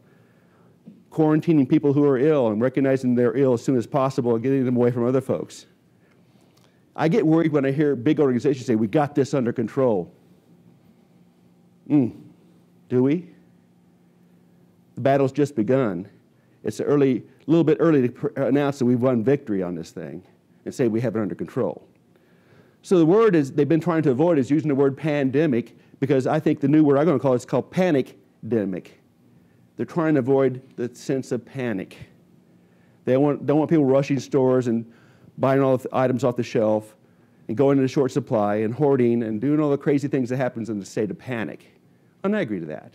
quarantining people who are ill and recognizing they're ill as soon as possible and getting them away from other folks. I get worried when I hear big organizations say, we got this under control. Mm, do we? The battle's just begun. It's a little bit early to announce that we've won victory on this thing and say we have it under control. So the word is they've been trying to avoid is using the word pandemic because I think the new word I'm going to call it is called panic-demic. They're trying to avoid the sense of panic. They want, don't want people rushing stores and buying all the items off the shelf and going into short supply and hoarding and doing all the crazy things that happens in the state of panic. And I agree to that.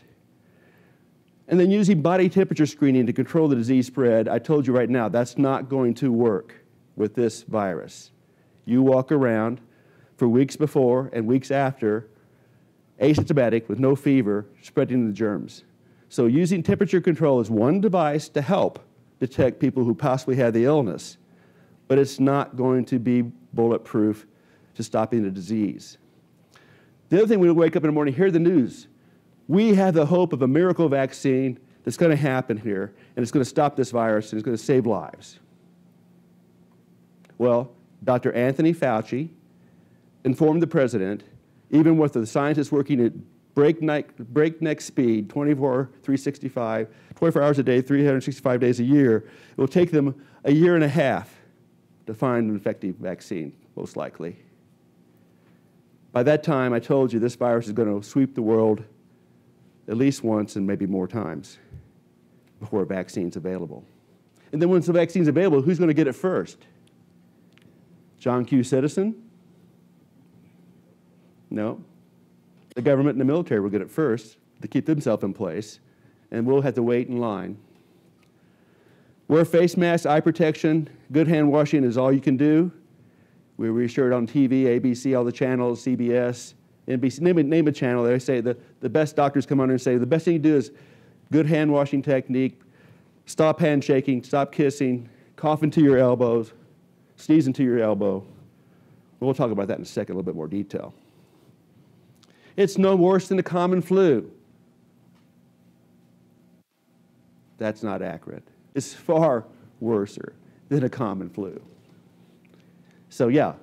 And then using body temperature screening to control the disease spread, I told you right now, that's not going to work with this virus. You walk around for weeks before and weeks after asymptomatic with no fever, spreading the germs. So using temperature control is one device to help detect people who possibly have the illness, but it's not going to be bulletproof to stopping the disease. The other thing, we wake up in the morning, hear the news. We have the hope of a miracle vaccine that's going to happen here, and it's going to stop this virus, and it's going to save lives. Well, Dr. Anthony Fauci informed the president even with the scientists working at breakneck, breakneck speed, 24, 365, 24 hours a day, 365 days a year, it will take them a year and a half to find an effective vaccine, most likely. By that time, I told you this virus is going to sweep the world at least once and maybe more times before a vaccine's available. And then once the vaccine's available, who's going to get it first? John Q. Citizen? No. The government and the military will get it first to keep themselves in place, and we'll have to wait in line. Wear face masks, eye protection, good hand washing is all you can do. We reassured on TV, ABC, all the channels, CBS, NBC, name a, name a channel. They say the, the best doctors come on and say the best thing to do is good hand washing technique, stop handshaking, stop kissing, cough into your elbows, sneeze into your elbow. We'll talk about that in a second, a little bit more detail. It's no worse than the common flu. That's not accurate. It's far worse than a common flu. So, yeah,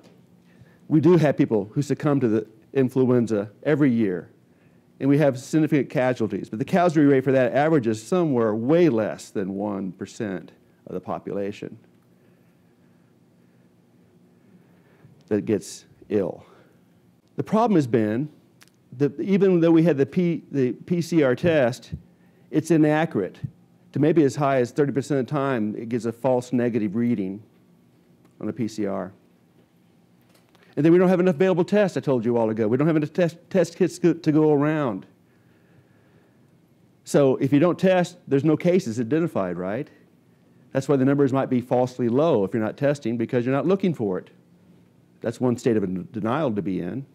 we do have people who succumb to the influenza every year, and we have significant casualties. But the casualty rate for that averages somewhere way less than 1% of the population that gets ill. The problem has been that even though we had the, P, the PCR test, it's inaccurate. To maybe as high as 30% of the time, it gives a false negative reading on the PCR. And then we don't have enough available tests, I told you all ago. We don't have enough test, test kits to go around. So if you don't test, there's no cases identified, right? That's why the numbers might be falsely low if you're not testing because you're not looking for it. That's one state of denial to be in.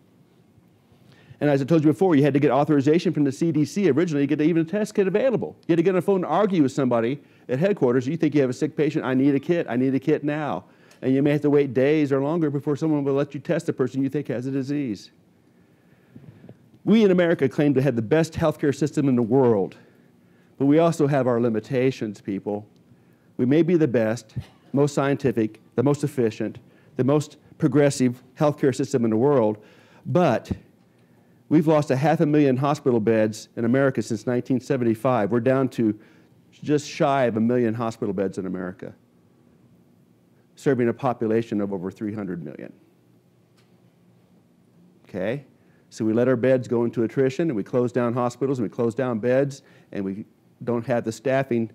And as I told you before, you had to get authorization from the CDC originally to get even a test kit available. You had to get on the phone and argue with somebody at headquarters. You think you have a sick patient, I need a kit, I need a kit now and you may have to wait days or longer before someone will let you test the person you think has a disease. We in America claim to have the best healthcare system in the world, but we also have our limitations, people. We may be the best, most scientific, the most efficient, the most progressive healthcare system in the world, but we've lost a half a million hospital beds in America since 1975. We're down to just shy of a million hospital beds in America serving a population of over 300 million. Okay? So we let our beds go into attrition and we close down hospitals and we close down beds and we don't have the staffing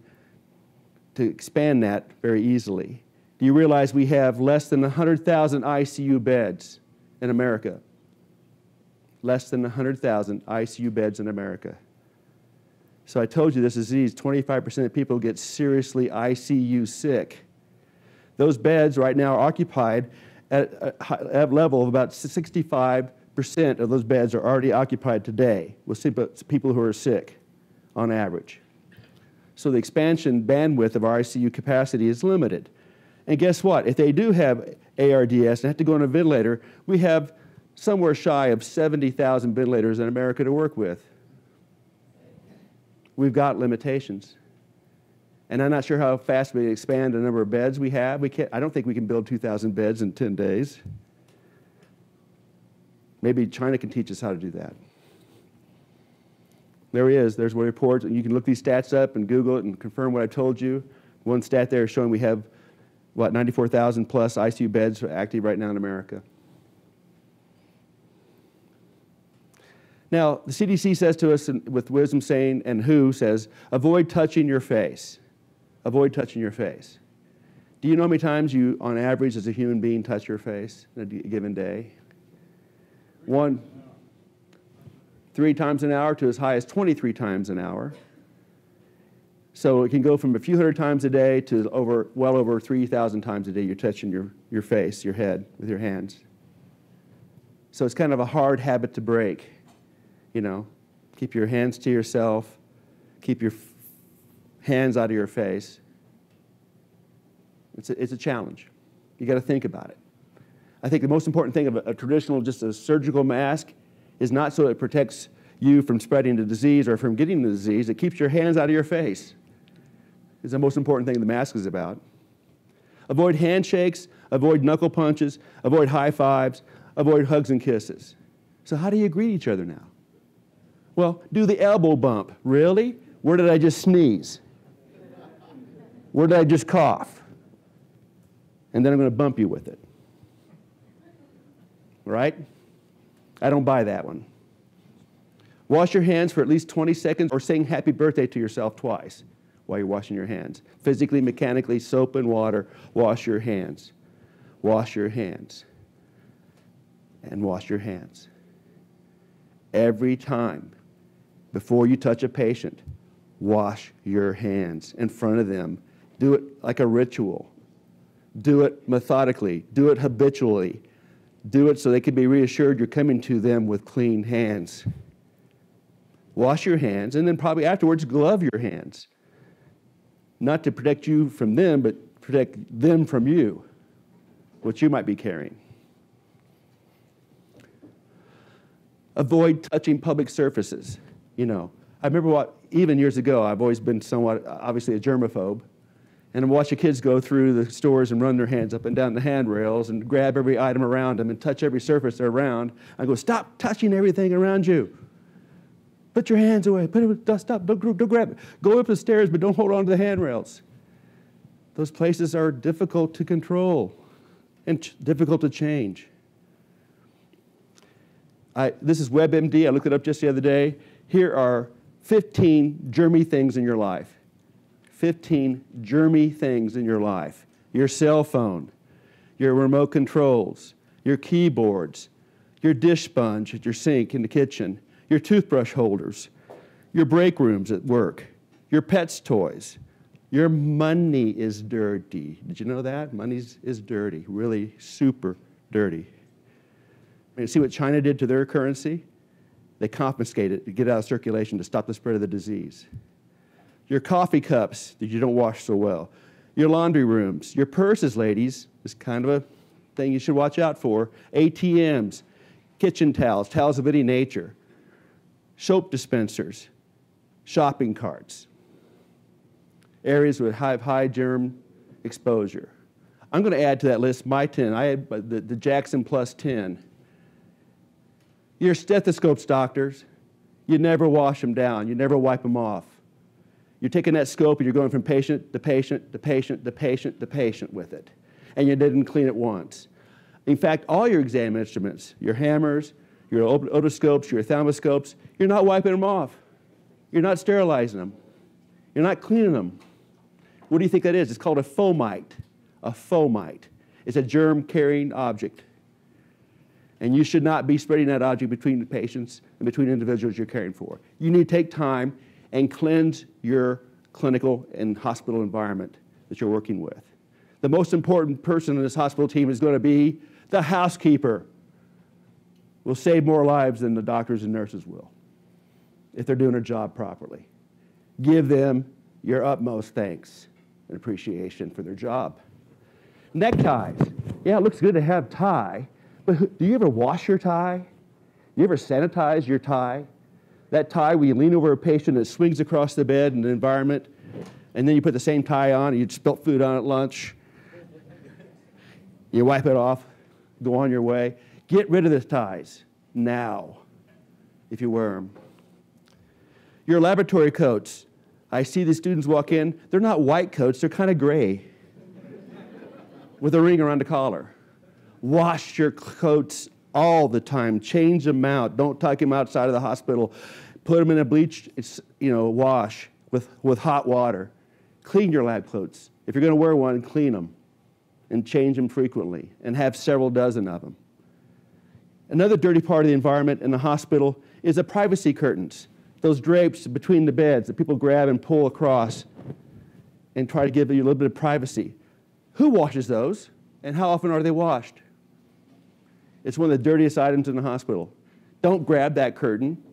to expand that very easily. Do you realize we have less than 100,000 ICU beds in America? Less than 100,000 ICU beds in America. So I told you this disease, 25% of people get seriously ICU sick. Those beds right now are occupied at a level of about 65% of those beds are already occupied today with people who are sick on average. So the expansion bandwidth of our ICU capacity is limited. And guess what? If they do have ARDS and have to go on a ventilator, we have somewhere shy of 70,000 ventilators in America to work with. We've got limitations. And I'm not sure how fast we expand the number of beds we have. We can't, I don't think we can build 2,000 beds in 10 days. Maybe China can teach us how to do that. There he is. There's one report. You can look these stats up and Google it and confirm what I told you. One stat there showing we have, what, 94,000 plus ICU beds active right now in America. Now, the CDC says to us with wisdom saying, and WHO says, avoid touching your face avoid touching your face. Do you know how many times you, on average, as a human being, touch your face in a given day? One, three times an hour to as high as 23 times an hour. So it can go from a few hundred times a day to over, well over 3,000 times a day you're touching your, your face, your head with your hands. So it's kind of a hard habit to break. You know, keep your hands to yourself, keep your hands out of your face. It's a, it's a challenge. You got to think about it. I think the most important thing of a, a, traditional, just a surgical mask, is not so it protects you from spreading the disease or from getting the disease. It keeps your hands out of your face. Is the most important thing the mask is about. Avoid handshakes, avoid knuckle punches, avoid high fives, avoid hugs and kisses. So how do you greet each other now? Well, do the elbow bump. Really? Where did I just sneeze? Where did I just cough? And then I'm going to bump you with it. Right? I don't buy that one. Wash your hands for at least 20 seconds or sing happy birthday to yourself twice while you're washing your hands. Physically, mechanically, soap and water, wash your hands. Wash your hands. And wash your hands. Every time before you touch a patient, wash your hands in front of them. Do it like a ritual. Do it methodically. Do it habitually. Do it so they can be reassured you're coming to them with clean hands. Wash your hands, and then probably afterwards, glove your hands not to protect you from them, but protect them from you, what you might be carrying. Avoid touching public surfaces. You know, I remember what, even years ago, I've always been somewhat, obviously, a germaphobe. And watch the kids go through the stores and run their hands up and down the handrails and grab every item around them and touch every surface they're around. I go, stop touching everything around you. Put your hands away. Put it, stop. Don't, don't grab it. Go up the stairs, but don't hold on to the handrails. Those places are difficult to control and ch- difficult to change. I, this is WebMD. I looked it up just the other day. Here are 15 germy things in your life. 15 germy things in your life your cell phone, your remote controls, your keyboards, your dish sponge at your sink in the kitchen, your toothbrush holders, your break rooms at work, your pets' toys. Your money is dirty. Did you know that? Money is dirty, really super dirty. I mean, see what China did to their currency? They confiscated it to get it out of circulation to stop the spread of the disease. Your coffee cups that you don't wash so well. Your laundry rooms. Your purses, ladies, is kind of a thing you should watch out for. ATMs, kitchen towels, towels of any nature soap dispensers, shopping carts, areas with high, high germ exposure. I'm going to add to that list my 10. I had the, the Jackson plus 10. Your stethoscopes, doctors, you never wash them down, you never wipe them off. You're taking that scope and you're going from patient to patient to patient to patient to patient with it, and you didn't clean it once. In fact, all your exam instruments, your hammers, your otoscopes, your ophthalmoscopes, you're not wiping them off. You're not sterilizing them. You're not cleaning them. What do you think that is? It's called a fomite. A fomite. It's a germ carrying object. And you should not be spreading that object between the patients and between individuals you're caring for. You need to take time and cleanse your clinical and hospital environment that you're working with. The most important person in this hospital team is going to be the housekeeper will save more lives than the doctors and nurses will if they're doing their job properly. Give them your utmost thanks and appreciation for their job. Neckties. Yeah, it looks good to have tie, but do you ever wash your tie? Do you ever sanitize your tie? That tie where you lean over a patient that swings across the bed in the environment, and then you put the same tie on and you spilt food on at lunch. You wipe it off, go on your way. Get rid of the ties now if you wear them. Your laboratory coats. I see the students walk in, they're not white coats, they're kind of gray with a ring around the collar. Wash your coats all the time. Change them out. Don't tuck them outside of the hospital. Put them in a bleach, you know, wash with, with hot water. Clean your lab coats. If you're going to wear one, clean them and change them frequently and have several dozen of them. Another dirty part of the environment in the hospital is the privacy curtains, those drapes between the beds that people grab and pull across and try to give you a little bit of privacy. Who washes those and how often are they washed? It's one of the dirtiest items in the hospital. Don't grab that curtain.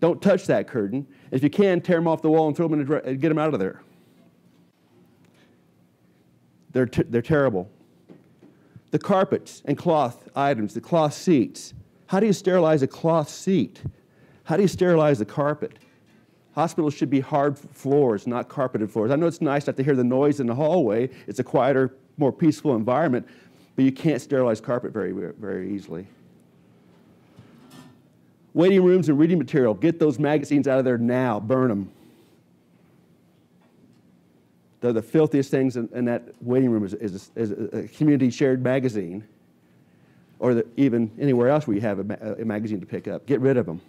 Don't touch that curtain. If you can, tear them off the wall and throw them in and get them out of there. They're, they're terrible the carpets and cloth items, the cloth seats. How do you sterilize a cloth seat? How do you sterilize the carpet? Hospitals should be hard floors, not carpeted floors. I know it's nice not to hear the noise in the hallway. It's a quieter, more peaceful environment, but you can't sterilize carpet very, very easily. Waiting rooms and reading material. Get those magazines out of there now. Burn them. They're the filthiest things in, in that waiting room is, is, is, a community shared magazine or the, even anywhere else where you have a, a magazine to pick up. Get rid of them.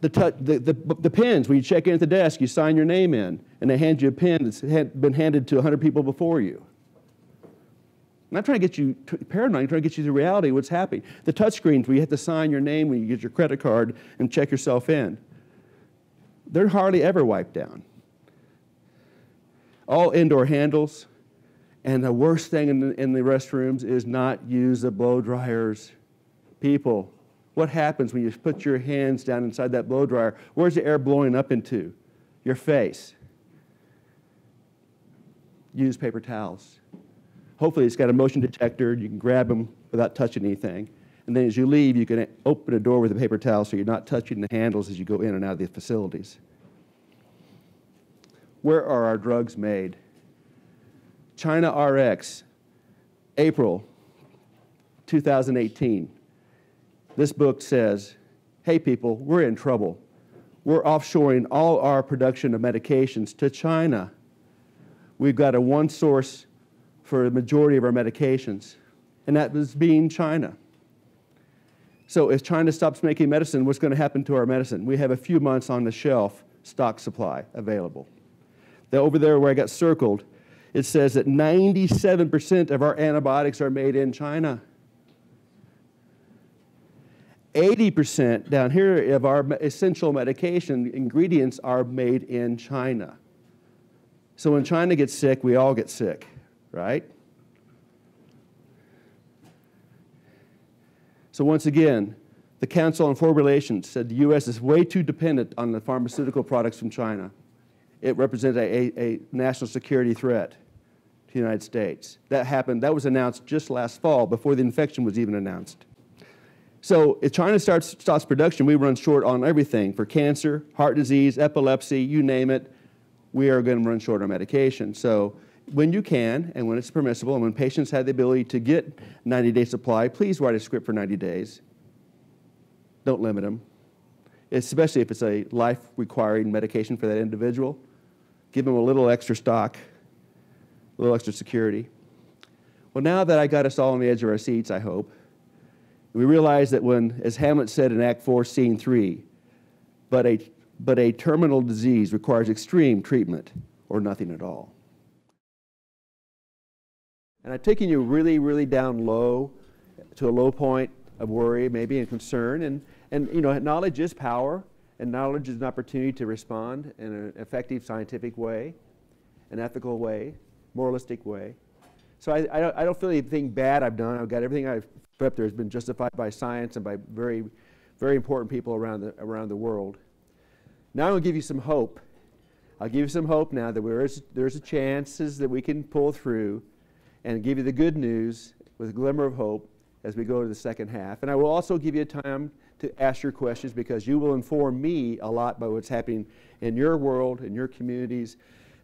the, the, the, the, pens, when you check in at the desk, you sign your name in, and they hand you a pen that's been handed to 100 people before you. I'm not trying to get you paranoid, I'm trying to get you to reality what's happening. The touchscreens where you have to sign your name when you get your credit card and check yourself in, they're hardly ever wiped down. All indoor handles, and the worst thing in the, in the restrooms is not use the blow dryers. People, what happens when you put your hands down inside that blow dryer? Where's the air blowing up into? Your face. Use paper towels. Hopefully, it's got a motion detector. You can grab them without touching anything. And then as you leave, you can open a door with a paper towel so you're not touching the handles as you go in and out of the facilities. Where are our drugs made? China RX, April 2018. This book says, hey people, we're in trouble. We're offshoring all our production of medications to China. We've got a one source for the majority of our medications, and that was being China. So if China stops making medicine, what's going to happen to our medicine? We have a few months on the shelf stock supply available. Then over there where I got circled, it says that 97% of our antibiotics are made in China. 80% down here of our essential medication ingredients are made in China. So when China gets sick, we all get sick, right? So once again, the Council on Foreign Relations said the U.S. is way too dependent on the pharmaceutical products from China. It represents a, a, a national security threat to the United States. That happened, that was announced just last fall before the infection was even announced. So if China starts, stops production, we run short on everything for cancer, heart disease, epilepsy, you name it, we are going to run short on medication. So when you can and when it's permissible and when patients have the ability to get 90 day supply, please write a script for 90 days. Don't limit them, especially if it's a life requiring medication for that individual. Give them a little extra stock, a little extra security. Well, now that I got us all on the edge of our seats, I hope, we realize that when, as Hamlet said in Act 4, Scene 3, but a, but a terminal disease requires extreme treatment or nothing at all. And I've taken you really, really down low to a low point of worry, maybe, and concern. And, and you know, knowledge is power, and knowledge is an opportunity to respond in an effective scientific way, an ethical way, moralistic way. So I, I, don't, I don't feel anything bad I've done. I've got everything I've put up there has been justified by science and by very, very important people around the, around the world. Now I'm going to give you some hope. I'll give you some hope now that there is, there's a chances that we can pull through and give you the good news with a glimmer of hope as we go to the second half. And I will also give you time to ask your questions because you will inform me a lot by what's happening in your world, in your communities,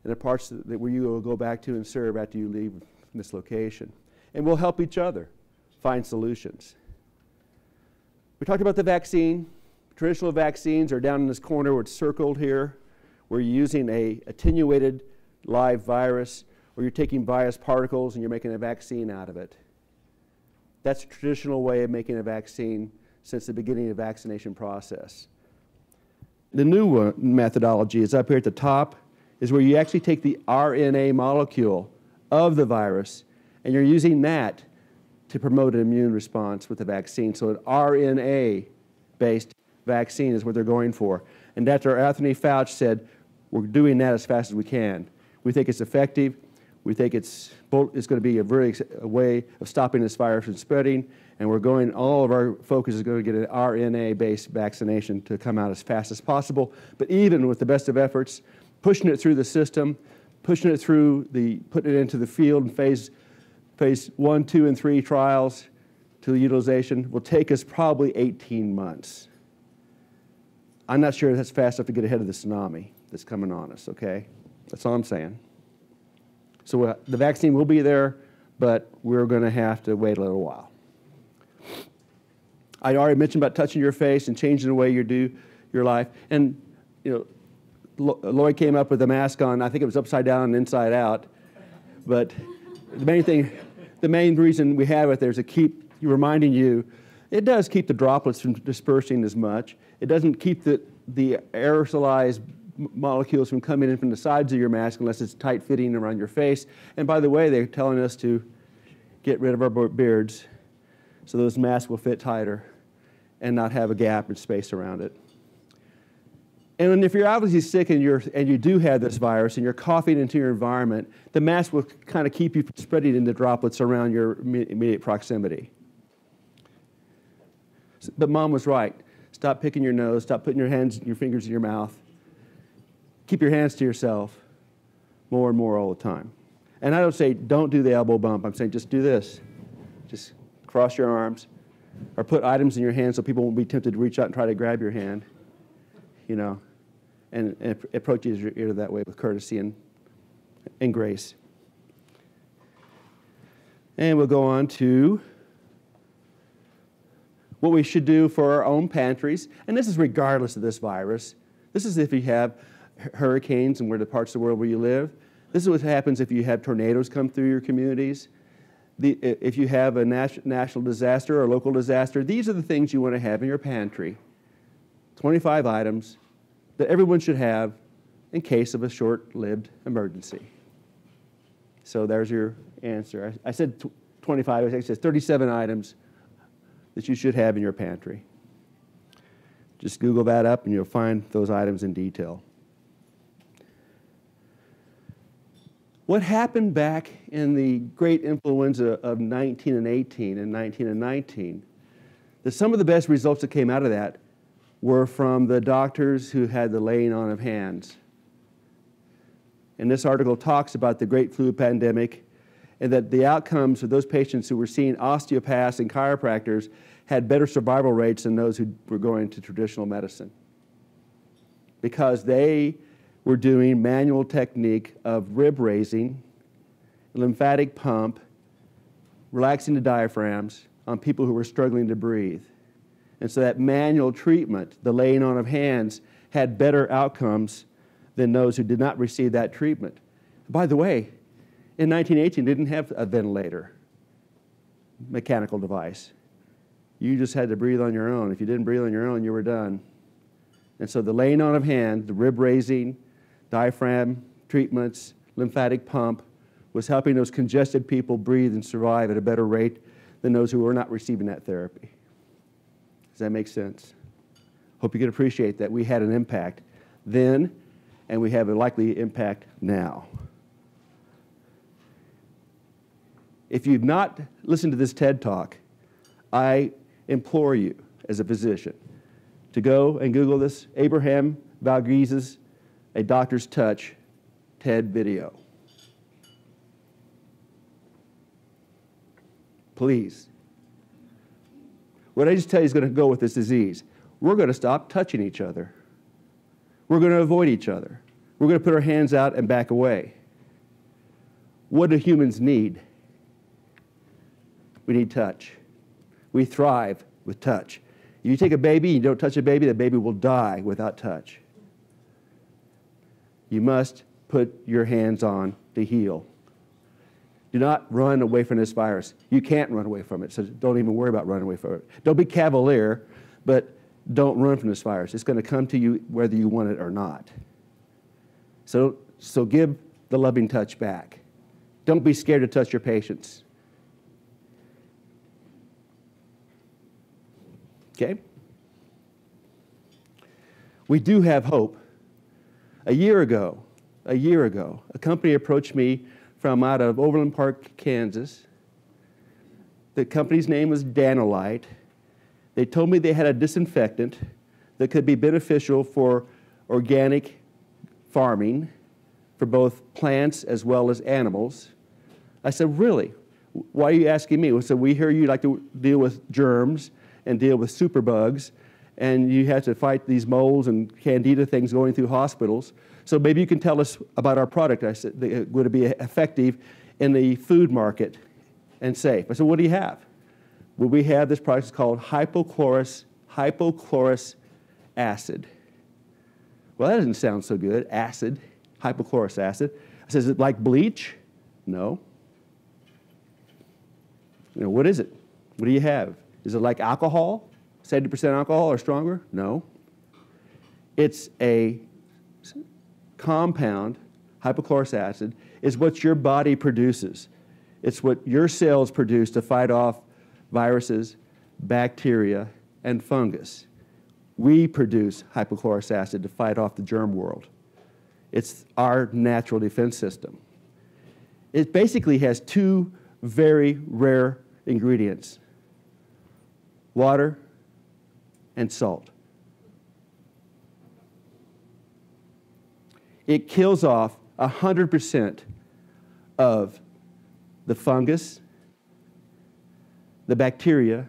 and the parts that where you will go back to and serve after you leave this location. And we'll help each other find solutions. We talked about the vaccine. Traditional vaccines are down in this corner where it's circled here, you're using a attenuated live virus, or you're taking virus particles and you're making a vaccine out of it. That's a traditional way of making a vaccine since the beginning of the vaccination process. The new methodology is up here at the top, is where you actually take the RNA molecule of the virus and you're using that to promote an immune response with the vaccine. So an RNA-based vaccine is what they're going for. And Dr. Anthony Fauci said, we're doing that as fast as we can. We think it's effective. We think it's, it's going to be a very a way of stopping this virus from spreading. And we're going, all of our focus is going to get an RNA-based vaccination to come out as fast as possible. But even with the best of efforts, pushing it through the system, pushing it through the, putting it into the field in phase phase one, two, and three trials to the utilization will take us probably 18 months. I'm not sure that's fast enough to get ahead of the tsunami that's coming on us, okay? That's all I'm saying. So uh, the vaccine will be there, but we're going to have to wait a little while. I already mentioned about touching your face and changing the way you do your life. And, you know, Lloyd came up with a mask on, I think it was upside down and inside out. But the main thing, the main reason we have it there is to keep reminding you, it does keep the droplets from dispersing as much. It doesn't keep the the aerosolized molecules from coming in from the sides of your mask unless it's tight fitting around your face. And by the way, they're telling us to get rid of our beards so those masks will fit tighter and not have a gap and space around it. And if you're obviously sick and, you're, and you do have this virus and you're coughing into your environment, the mask will kind of keep you from spreading into droplets around your immediate proximity. But mom was right. Stop picking your nose, stop putting your hands, your fingers in your mouth. Keep your hands to yourself more and more all the time. And I don't say don't do the elbow bump. I'm saying just do this. Just cross your arms or put items in your hand so people won't be tempted to reach out and try to grab your hand. You know, and, and approach your ear that way with courtesy and, and grace. And we'll go on to what we should do for our own pantries. And this is regardless of this virus. This is if you have hurricanes and where the parts of the world where you live. This is what happens if you have tornadoes come through your communities. The, if you have a national disaster or local disaster, these are the things you want to have in your pantry. 25 items that everyone should have in case of a short-lived emergency. So there's your answer. I, I said 25, I said 37 items that you should have in your pantry. Just Google that up and you'll find those items in detail. What happened back in the great influenza of 19 and 18 and 19 and 19, that some of the best results that came out of that were from the doctors who had the laying on of hands. And this article talks about the great flu pandemic and that the outcomes of those patients who were seeing osteopaths and chiropractors had better survival rates than those who were going to traditional medicine because they were doing manual technique of rib raising, lymphatic pump, relaxing the diaphragms on people who were struggling to breathe. And so that manual treatment, the laying on of hands, had better outcomes than those who did not receive that treatment. By the way, in 1918, didn't have a ventilator, mechanical device. You just had to breathe on your own. If you didn't breathe on your own, you were done. And so the laying on of hands, the rib raising, diaphragm treatments, lymphatic pump, was helping those congested people breathe and survive at a better rate than those who were not receiving that therapy. Does that make sense? Hope you can appreciate that we had an impact then, and we have a likely impact now. If you've not listened to this TED Talk, I implore you as a physician to go and Google this Abraham Verghese's A Doctor's Touch TED video. Please. What I just tell you is going to go with this disease. We're going to stop touching each other. We're going to avoid each other. We're going to put our hands out and back away. What do humans need? We need touch. We thrive with touch. If you take a baby and you don't touch a baby, the baby will die without touch. You must put your hands on to heal. Do not run away from this virus. You can't run away from it, so don't even worry about running away from it. Don't be cavalier, but don't run from this virus. It's going to come to you whether you want it or not. So, so give the loving touch back. Don't be scared to touch your patients. Okay? We do have hope. A year ago, a year ago, a company approached me from out of Overland Park, Kansas. The company's name was Danolite. They told me they had a disinfectant that could be beneficial for organic farming for both plants as well as animals. I said, Really? Why are you asking me? I said, We hear you like to deal with germs and deal with superbugs, and you have to fight these moles and candida things going through hospitals. So maybe you can tell us about our product. I said, would it be effective in the food market and safe? I said, what do you have? Well, we have this product called hypochlorous, hypochlorous acid. Well, that doesn't sound so good. Acid, hypochlorous acid. I said, is it like bleach? No. You know, what is it? What do you have? Is it like alcohol? 70% alcohol or stronger? No. It's a compound, hypochlorous acid, is what your body produces. It's what your cells produce to fight off viruses, bacteria, and fungus. We produce hypochlorous acid to fight off the germ world. It's our natural defense system. It basically has two very rare ingredients water and salt. It kills off 100% of the fungus, the bacteria,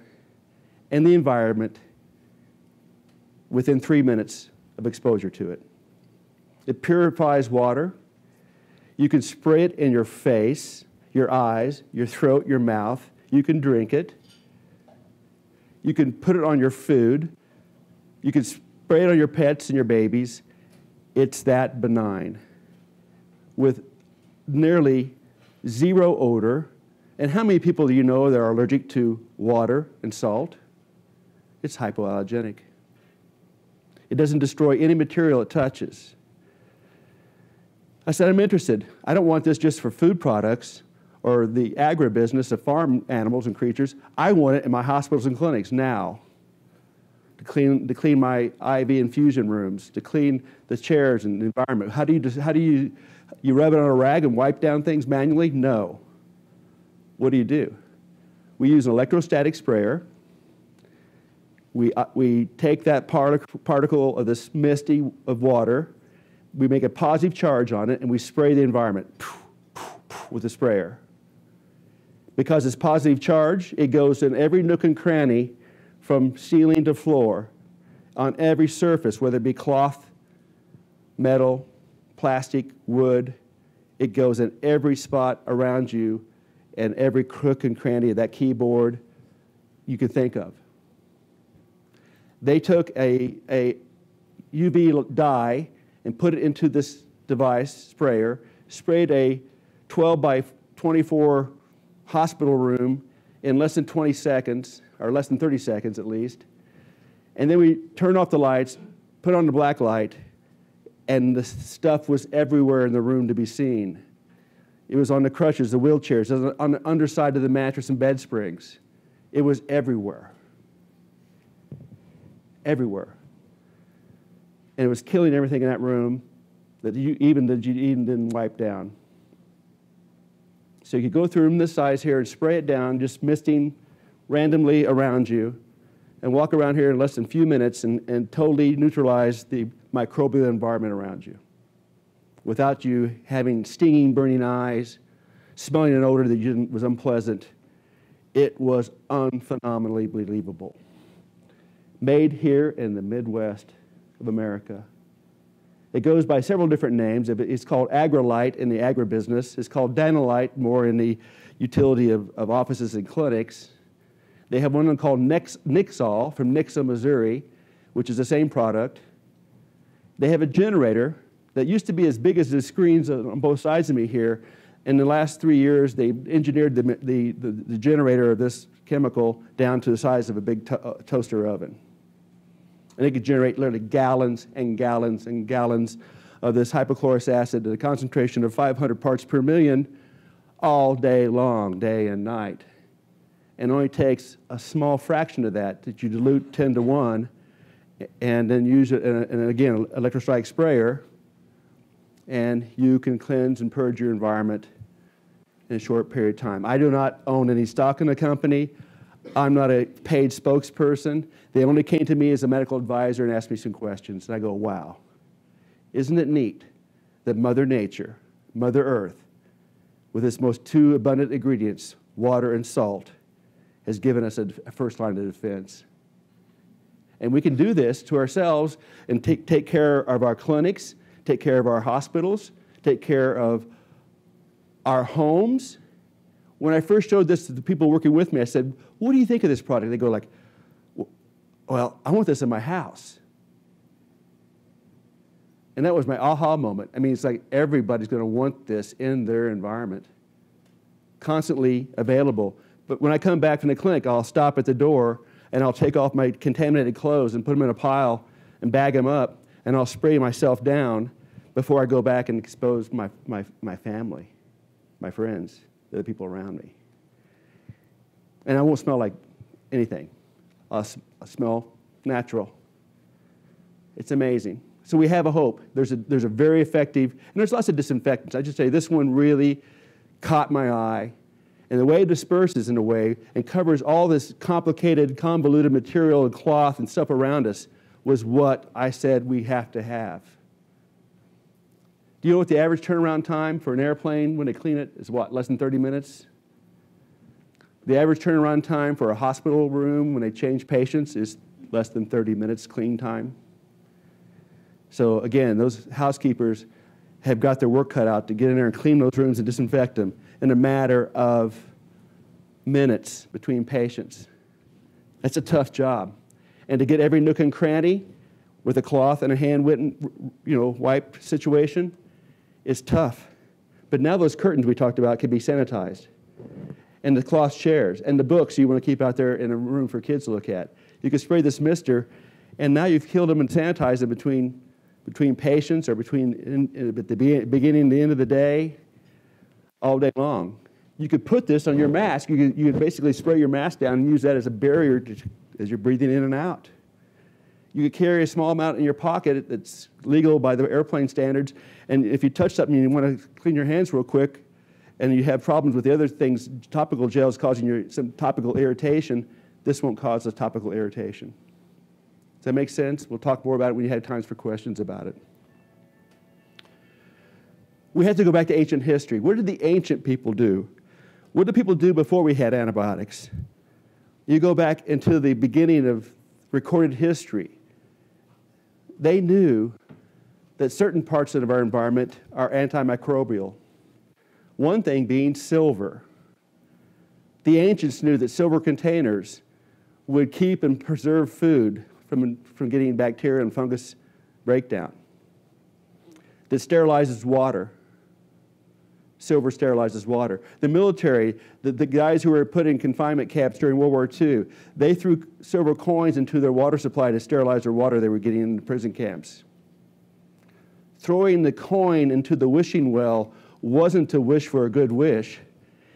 and the environment within three minutes of exposure to it. It purifies water. You can spray it in your face, your eyes, your throat, your mouth. You can drink it. You can put it on your food. You can spray it on your pets and your babies. It's that benign with nearly zero odor. And how many people do you know that are allergic to water and salt? It's hypoallergenic. It doesn't destroy any material it touches. I said, I'm interested. I don't want this just for food products or the agribusiness of farm animals and creatures. I want it in my hospitals and clinics now to clean, to clean my IV infusion rooms, to clean the chairs and the environment. How do you, how do you, you rub it on a rag and wipe down things manually? No. What do you do? We use an electrostatic sprayer we, uh, we take that partic- particle of this misty of water, we make a positive charge on it, and we spray the environment with the sprayer. Because it's positive charge, it goes in every nook and cranny from ceiling to floor on every surface, whether it be cloth, metal, plastic, wood. It goes in every spot around you and every crook and cranny of that keyboard you can think of they took a, a UV dye and put it into this device, sprayer, sprayed a 12 by 24 hospital room in less than 20 seconds, or less than 30 seconds at least. And then we turned off the lights, put on the black light, and the stuff was everywhere in the room to be seen. It was on the crutches, the wheelchairs, on the underside of the mattress and bed springs. It was everywhere everywhere. And it was killing everything in that room that you even that you even didn't wipe down. So you could go through room this size here and spray it down, just misting randomly around you, and walk around here in less than a few minutes and, and totally neutralize the microbial environment around you without you having stinging, burning eyes, smelling an odor that was unpleasant. It was unphenomenally believable made here in the Midwest of America. It goes by several different names. It's called Agrilite in the agribusiness. It's called Danilite more in the utility of, of offices and clinics. They have one called Nix, Nixol from Nixa, Missouri, which is the same product. They have a generator that used to be as big as the screens on both sides of me here. In the last three years, they engineered the, the, the, the generator of this chemical down to the size of a big to- uh, toaster oven and it could generate literally gallons and gallons and gallons of this hypochlorous acid at a concentration of 500 parts per million all day long, day and night. And only takes a small fraction of that that you dilute 10 to 1 and then use it, and again, electrostatic sprayer, and you can cleanse and purge your environment in a short period of time. I do not own any stock in the company. I'm not a paid spokesperson. They only came to me as a medical advisor and asked me some questions. And I go, wow, isn't it neat that Mother Nature, Mother Earth, with its most two abundant ingredients, water and salt, has given us a, first line of defense? And we can do this to ourselves and take, take care of our clinics, take care of our hospitals, take care of our homes. When I first showed this to the people working with me, I said, What do you think of this product? They go like, well, I want this in my house. And that was my aha moment. I mean, it's like everybody's going to want this in their environment, constantly available. But when I come back from the clinic, I'll stop at the door and I'll take off my contaminated clothes and put them in a pile and bag them up. and I'll spray myself down before I go back and expose my, my, my family, my friends, the people around me. And I won't smell like anything. I'll, I'll smell natural. It's amazing. So we have a hope. There's a, there's a very effective, and there's lots of disinfectants. I just say this one really caught my eye. And the way it disperses in a way and covers all this complicated, convoluted material and cloth and stuff around us was what I said we have to have. Do you know what the average turnaround time for an airplane when they clean it is what, less than 30 minutes? The average turnaround time for a hospital room when they change patients is less than 30 minutes clean time. So again, those housekeepers have got their work cut out to get in there and clean those rooms and disinfect them in a matter of minutes between patients. That's a tough job and to get every nook and cranny with a cloth and a hand you know, wipe situation is tough. But now those curtains we talked about can be sanitized. And the cloth chairs and the books you want to keep out there in a room for kids to look at. You can spray this mister, and now you've killed them and sanitized them between, between patients or between in, at the beginning and the end of the day, all day long. You could put this on your mask. You could, you could basically spray your mask down and use that as a barrier to as you're breathing in and out. You could carry a small amount in your pocket that's legal by the airplane standards, and if you touch something and you want to clean your hands real quick, and you have problems with the other things, topical gels causing you some topical irritation, this won't cause a topical irritation. Does that make sense? We'll talk more about it when you have times for questions about it. We have to go back to ancient history. What did the ancient people do? What did people do before we had antibiotics? You go back into the beginning of recorded history. They knew that certain parts of our environment are antimicrobial. One thing being silver. The ancients knew that silver containers would keep and preserve food from, from getting bacteria and fungus breakdown. That sterilizes water silver sterilizes water. The military, the, the guys who were put in confinement camps during World War II, they threw silver coins into their water supply to sterilize their water they were getting in the prison camps. Throwing the coin into the wishing well wasn't to wish for a good wish,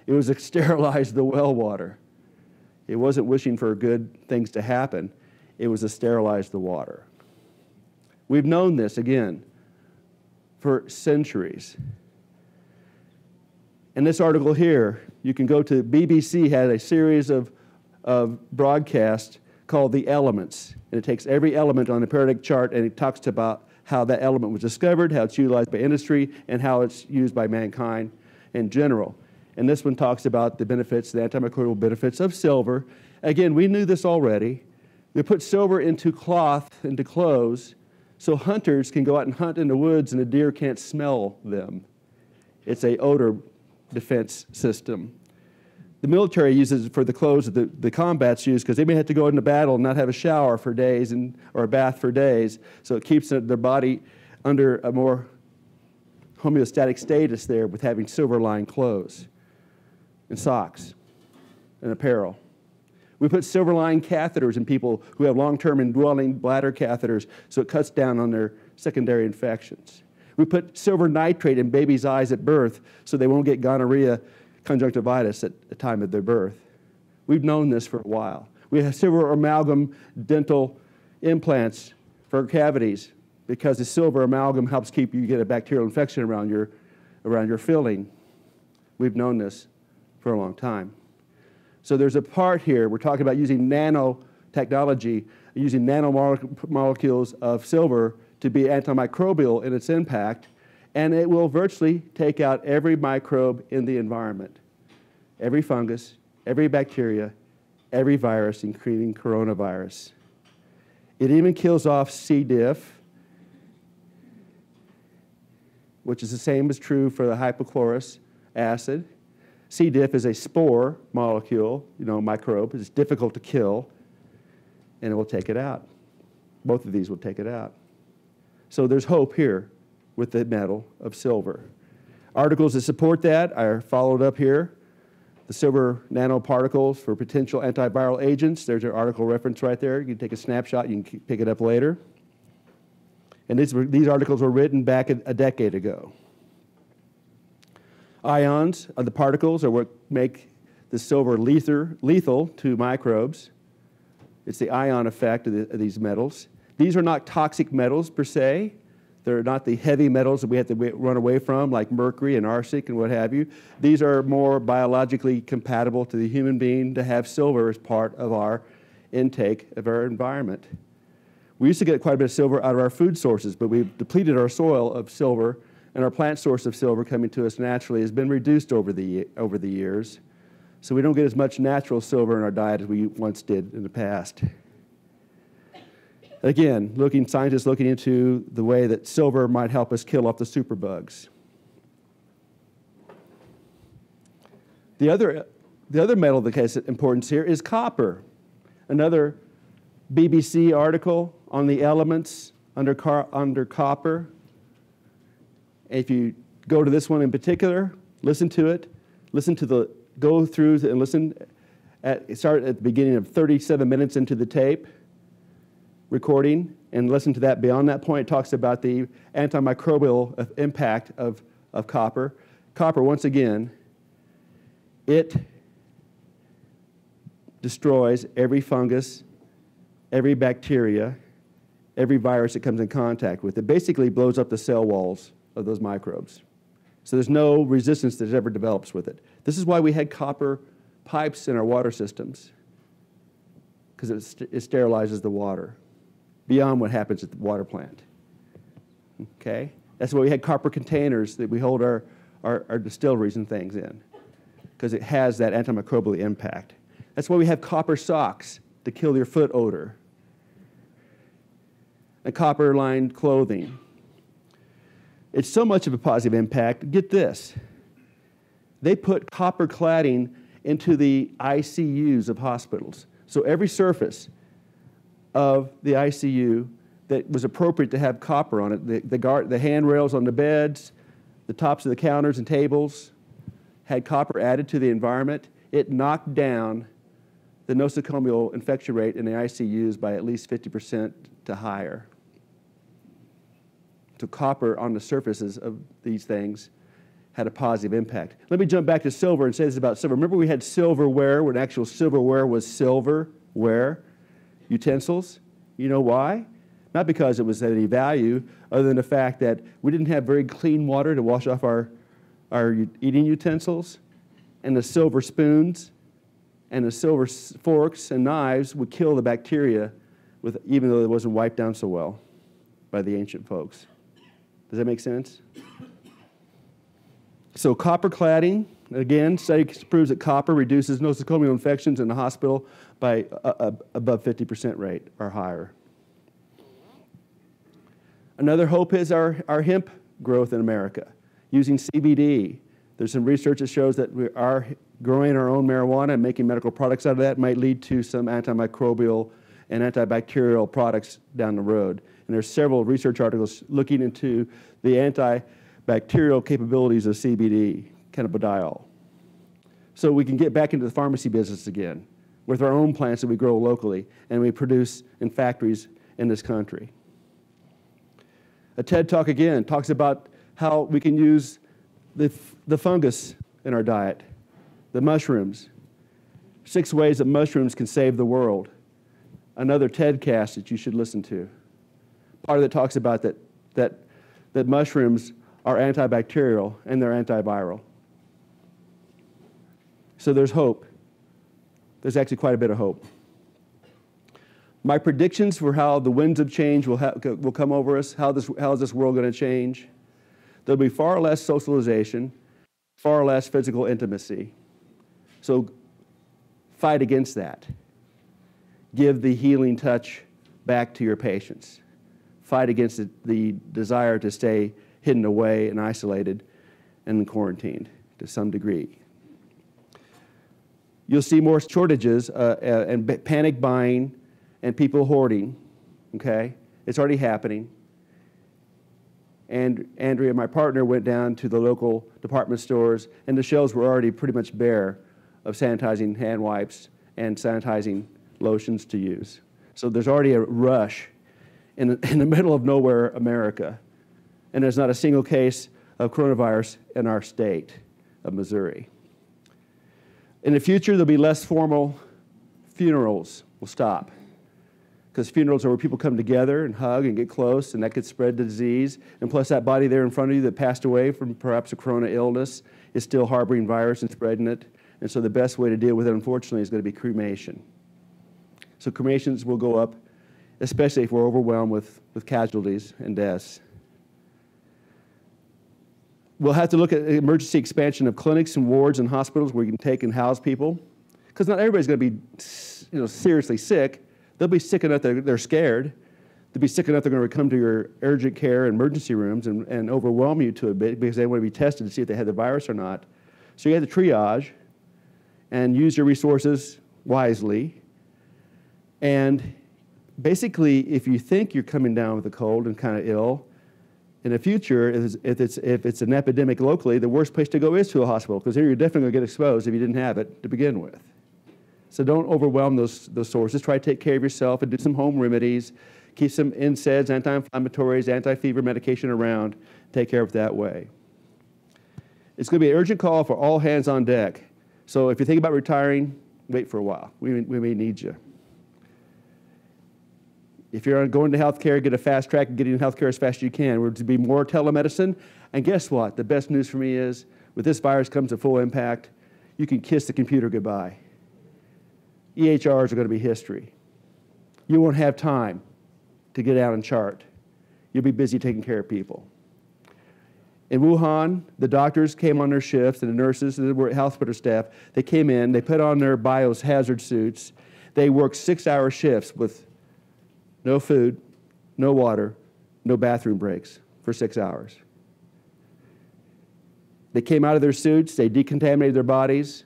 it was to sterilize the well water. It wasn't wishing for good things to happen, it was to sterilize the water. We've known this again for centuries. In this article here, you can go to BBC had a series of, of broadcasts called The Elements. And it takes every element on the periodic chart and it talks about how that element was discovered, how it's utilized by industry, and how it's used by mankind in general. And this one talks about the benefits, the antimicrobial benefits of silver. Again, we knew this already. We put silver into cloth, into clothes, so hunters can go out and hunt in the woods and the deer can't smell them. It's a odor defense system. The military uses it for the clothes that the, the combats use because they may have to go into battle and not have a shower for days and, or a bath for days. So it keeps their body under a more homeostatic status there with having silver lined clothes and socks and apparel. We put silver lined catheters in people who have long term indwelling bladder catheters so it cuts down on their secondary infections. We put silver nitrate in babies' eyes at birth so they won't get gonorrhea conjunctivitis at the time of their birth. We've known this for a while. We have silver amalgam dental implants for cavities because the silver amalgam helps keep you get a bacterial infection around your, around your filling. We've known this for a long time. So there's a part here, we're talking about using nanotechnology, using nanomolecules of silver to be antimicrobial in its impact, and it will virtually take out every microbe in the environment every fungus, every bacteria, every virus, including coronavirus. It even kills off C. diff, which is the same as true for the hypochlorous acid. C. diff is a spore molecule, you know, microbe. It's difficult to kill, and it will take it out. Both of these will take it out. So there's hope here with the metal of silver. Articles that support that are followed up here. The silver nanoparticles for potential antiviral agents. There's an article reference right there. You can take a snapshot, you can pick it up later. And these, were, these articles were written back a, a decade ago. Ions of the particles are what make the silver lethal, lethal to microbes. It's the ion effect of, the, of these metals. These are not toxic metals per se. They're not the heavy metals that we have to run away from, like mercury and arsenic and what have you. These are more biologically compatible to the human being to have silver as part of our intake of our environment. We used to get quite a bit of silver out of our food sources, but we've depleted our soil of silver, and our plant source of silver coming to us naturally has been reduced over the, over the years. So we don't get as much natural silver in our diet as we once did in the past. Again, looking, scientists looking into the way that silver might help us kill off the superbugs. The other, the other metal that has importance here is copper. Another BBC article on the elements under, car, under copper. If you go to this one in particular, listen to it, listen to the, go through and listen, at, start at the beginning of 37 minutes into the tape recording and listen to that. Beyond that point, it talks about the antimicrobial impact of, of copper. Copper, once again, it destroys every fungus, every bacteria, every virus it comes in contact with. It basically blows up the cell walls of those microbes. So there's no resistance that ever develops with it. This is why we had copper pipes in our water systems, because it, st it sterilizes the water beyond what happens at the water plant. Okay? That's why we had copper containers that we hold our, our, our distilleries and things in, because it has that antimicrobial impact. That's why we have copper socks to kill your foot odor, and copper lined clothing. It's so much of a positive impact. Get this they put copper cladding into the ICUs of hospitals. So every surface, of the ICU that was appropriate to have copper on it. The, the, guard, the handrails on the beds, the tops of the counters and tables had copper added to the environment. It knocked down the nosocomial infection rate in the ICUs by at least 50% to higher. So copper on the surfaces of these things had a positive impact. Let me jump back to silver and say this about silver. Remember we had silverware when actual silverware was silverware? Utensils. You know why? Not because it was any value, other than the fact that we didn't have very clean water to wash off our, our eating utensils, and the silver spoons and the silver forks and knives would kill the bacteria, with, even though it wasn't wiped down so well by the ancient folks. Does that make sense? So, copper cladding, again, study proves that copper reduces nosocomial infections in the hospital by uh, uh, above 50% rate or higher. Another hope is our, our hemp growth in America using CBD. There's some research that shows that we are growing our own marijuana and making medical products out of that might lead to some antimicrobial and antibacterial products down the road. And there's several research articles looking into the antibacterial capabilities of CBD, cannabidiol. So we can get back into the pharmacy business again with our own plants that we grow locally and we produce in factories in this country. A TED talk again talks about how we can use the, the fungus in our diet, the mushrooms. Six ways that mushrooms can save the world. Another TED cast that you should listen to. Part of it talks about that, that, that mushrooms are antibacterial and they're antiviral. So there's hope there's actually quite a bit of hope. My predictions for how the winds of change will, will come over us, how, this, how is this world going to change? There'll be far less socialization, far less physical intimacy. So fight against that. Give the healing touch back to your patients. Fight against the, the desire to stay hidden away and isolated and quarantined to some degree you'll see more shortages uh, uh, and panic buying and people hoarding. Okay? It's already happening. And Andrea, my partner, went down to the local department stores, and the shelves were already pretty much bare of sanitizing hand wipes and sanitizing lotions to use. So there's already a rush in, in the middle of nowhere, America. And there's not a single case of coronavirus in our state of Missouri. In the future, there'll be less formal funerals will stop because funerals are where people come together and hug and get close, and that could spread the disease. And plus, that body there in front of you that passed away from perhaps a corona illness is still harboring virus and spreading it. And so, the best way to deal with it, unfortunately, is going to be cremation. So, cremations will go up, especially if we're overwhelmed with, with casualties and deaths. We'll have to look at emergency expansion of clinics and wards and hospitals where you can take and house people, because not everybody's going to be you know, seriously sick They'll be sick enough that they're scared. They'll be sick enough they're going to come to your urgent care and emergency rooms and, and overwhelm you to a bit because they want to be tested to see if they had the virus or not. So you have to triage and use your resources wisely. And basically, if you think you're coming down with a cold and kind of ill, in the future, if it's, if it's an epidemic locally, the worst place to go is to a hospital because here you're definitely going to get exposed if you didn't have it to begin with. So don't overwhelm those, those sources. Try to take care of yourself and do some home remedies. Keep some NSAIDs, anti-inflammatories, anti-fever medication around. Take care of it that way. It's going to be an urgent call for all hands on deck. So if you think about retiring, wait for a while. We, we may need you. If you're going to healthcare, get a fast track and get in healthcare as fast as you can. We're to be more telemedicine. And guess what? The best news for me is with this virus comes a full impact. You can kiss the computer goodbye. EHRs are going to be history. You won't have time to get out and chart. You'll be busy taking care of people. In Wuhan, the doctors came on their shifts and the nurses and the hospital staff, they came in, they put on their biohazard suits. They worked six hour shifts with no food, no water, no bathroom breaks for six hours. They came out of their suits, they decontaminated their bodies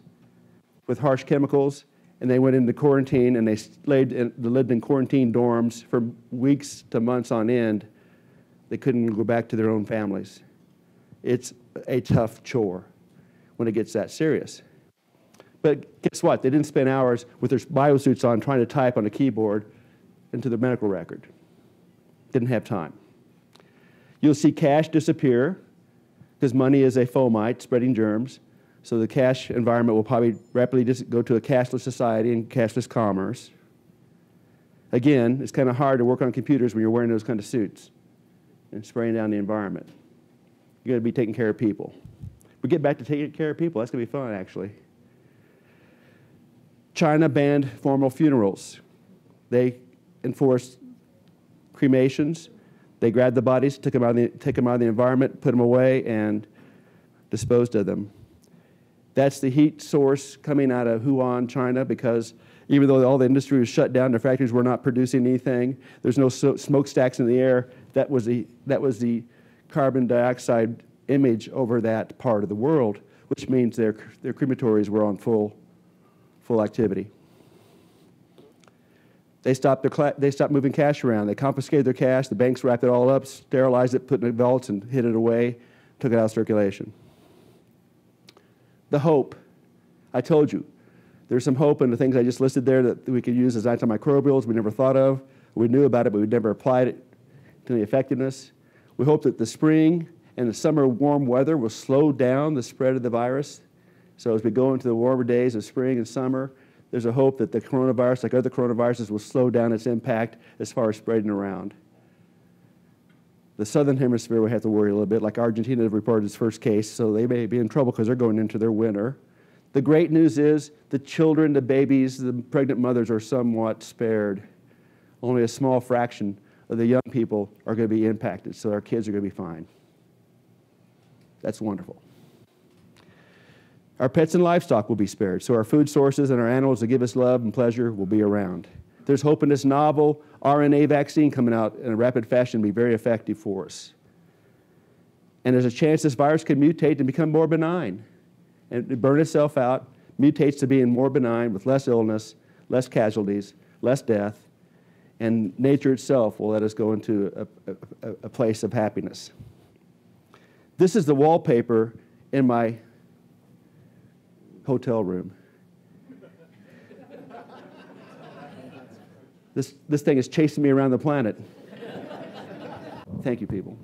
with harsh chemicals, and they went into quarantine and they in, lived in quarantine dorms for weeks to months on end. They couldn't go back to their own families. It's a tough chore when it gets that serious. But guess what? They didn't spend hours with their biosuits on trying to type on a keyboard into the medical record. Didn't have time. You'll see cash disappear because money is a fomite spreading germs. So the cash environment will probably rapidly go to a cashless society and cashless commerce. Again, it's kind of hard to work on computers when you're wearing those kind of suits and spraying down the environment. You're going to be taking care of people. We get back to taking care of people. That's going to be fun, actually. China banned formal funerals. They enforced cremations. They grabbed the bodies, took them out of the, took them out of the environment, put them away, and disposed of them. That's the heat source coming out of Wuhan, China, because even though all the industry was shut down, the factories were not producing anything, there's no so smokestacks in the air. That was the, that was the carbon dioxide image over that part of the world, which means their, their crematories were on full, full activity. They stopped, their they stopped moving cash around. They confiscated their cash. The banks wrapped it all up, sterilized it, put it in vaults, and hid it away, took it out of circulation the hope. I told you, there's some hope in the things I just listed there that we could use as antimicrobials we never thought of. We knew about it, but we never applied it to the effectiveness. We hope that the spring and the summer warm weather will slow down the spread of the virus. So as we go into the warmer days of spring and summer, there's a hope that the coronavirus, like other coronaviruses, will slow down its impact as far as spreading around. The southern hemisphere will have to worry a little bit, like Argentina reported its first case, so they may be in trouble because they're going into their winter. The great news is the children, the babies, the pregnant mothers are somewhat spared. Only a small fraction of the young people are going to be impacted, so our kids are going to be fine. That's wonderful. Our pets and livestock will be spared, so our food sources and our animals that give us love and pleasure will be around. There's hope in this novel RNA vaccine coming out in a rapid fashion to be very effective for us. And there's a chance this virus could mutate and become more benign and burn itself out, mutates to being more benign with less illness, less casualties, less death, and nature itself will let us go into a, a, a place of happiness. This is the wallpaper in my hotel room. this, this thing is chasing me around the planet. Thank you, people.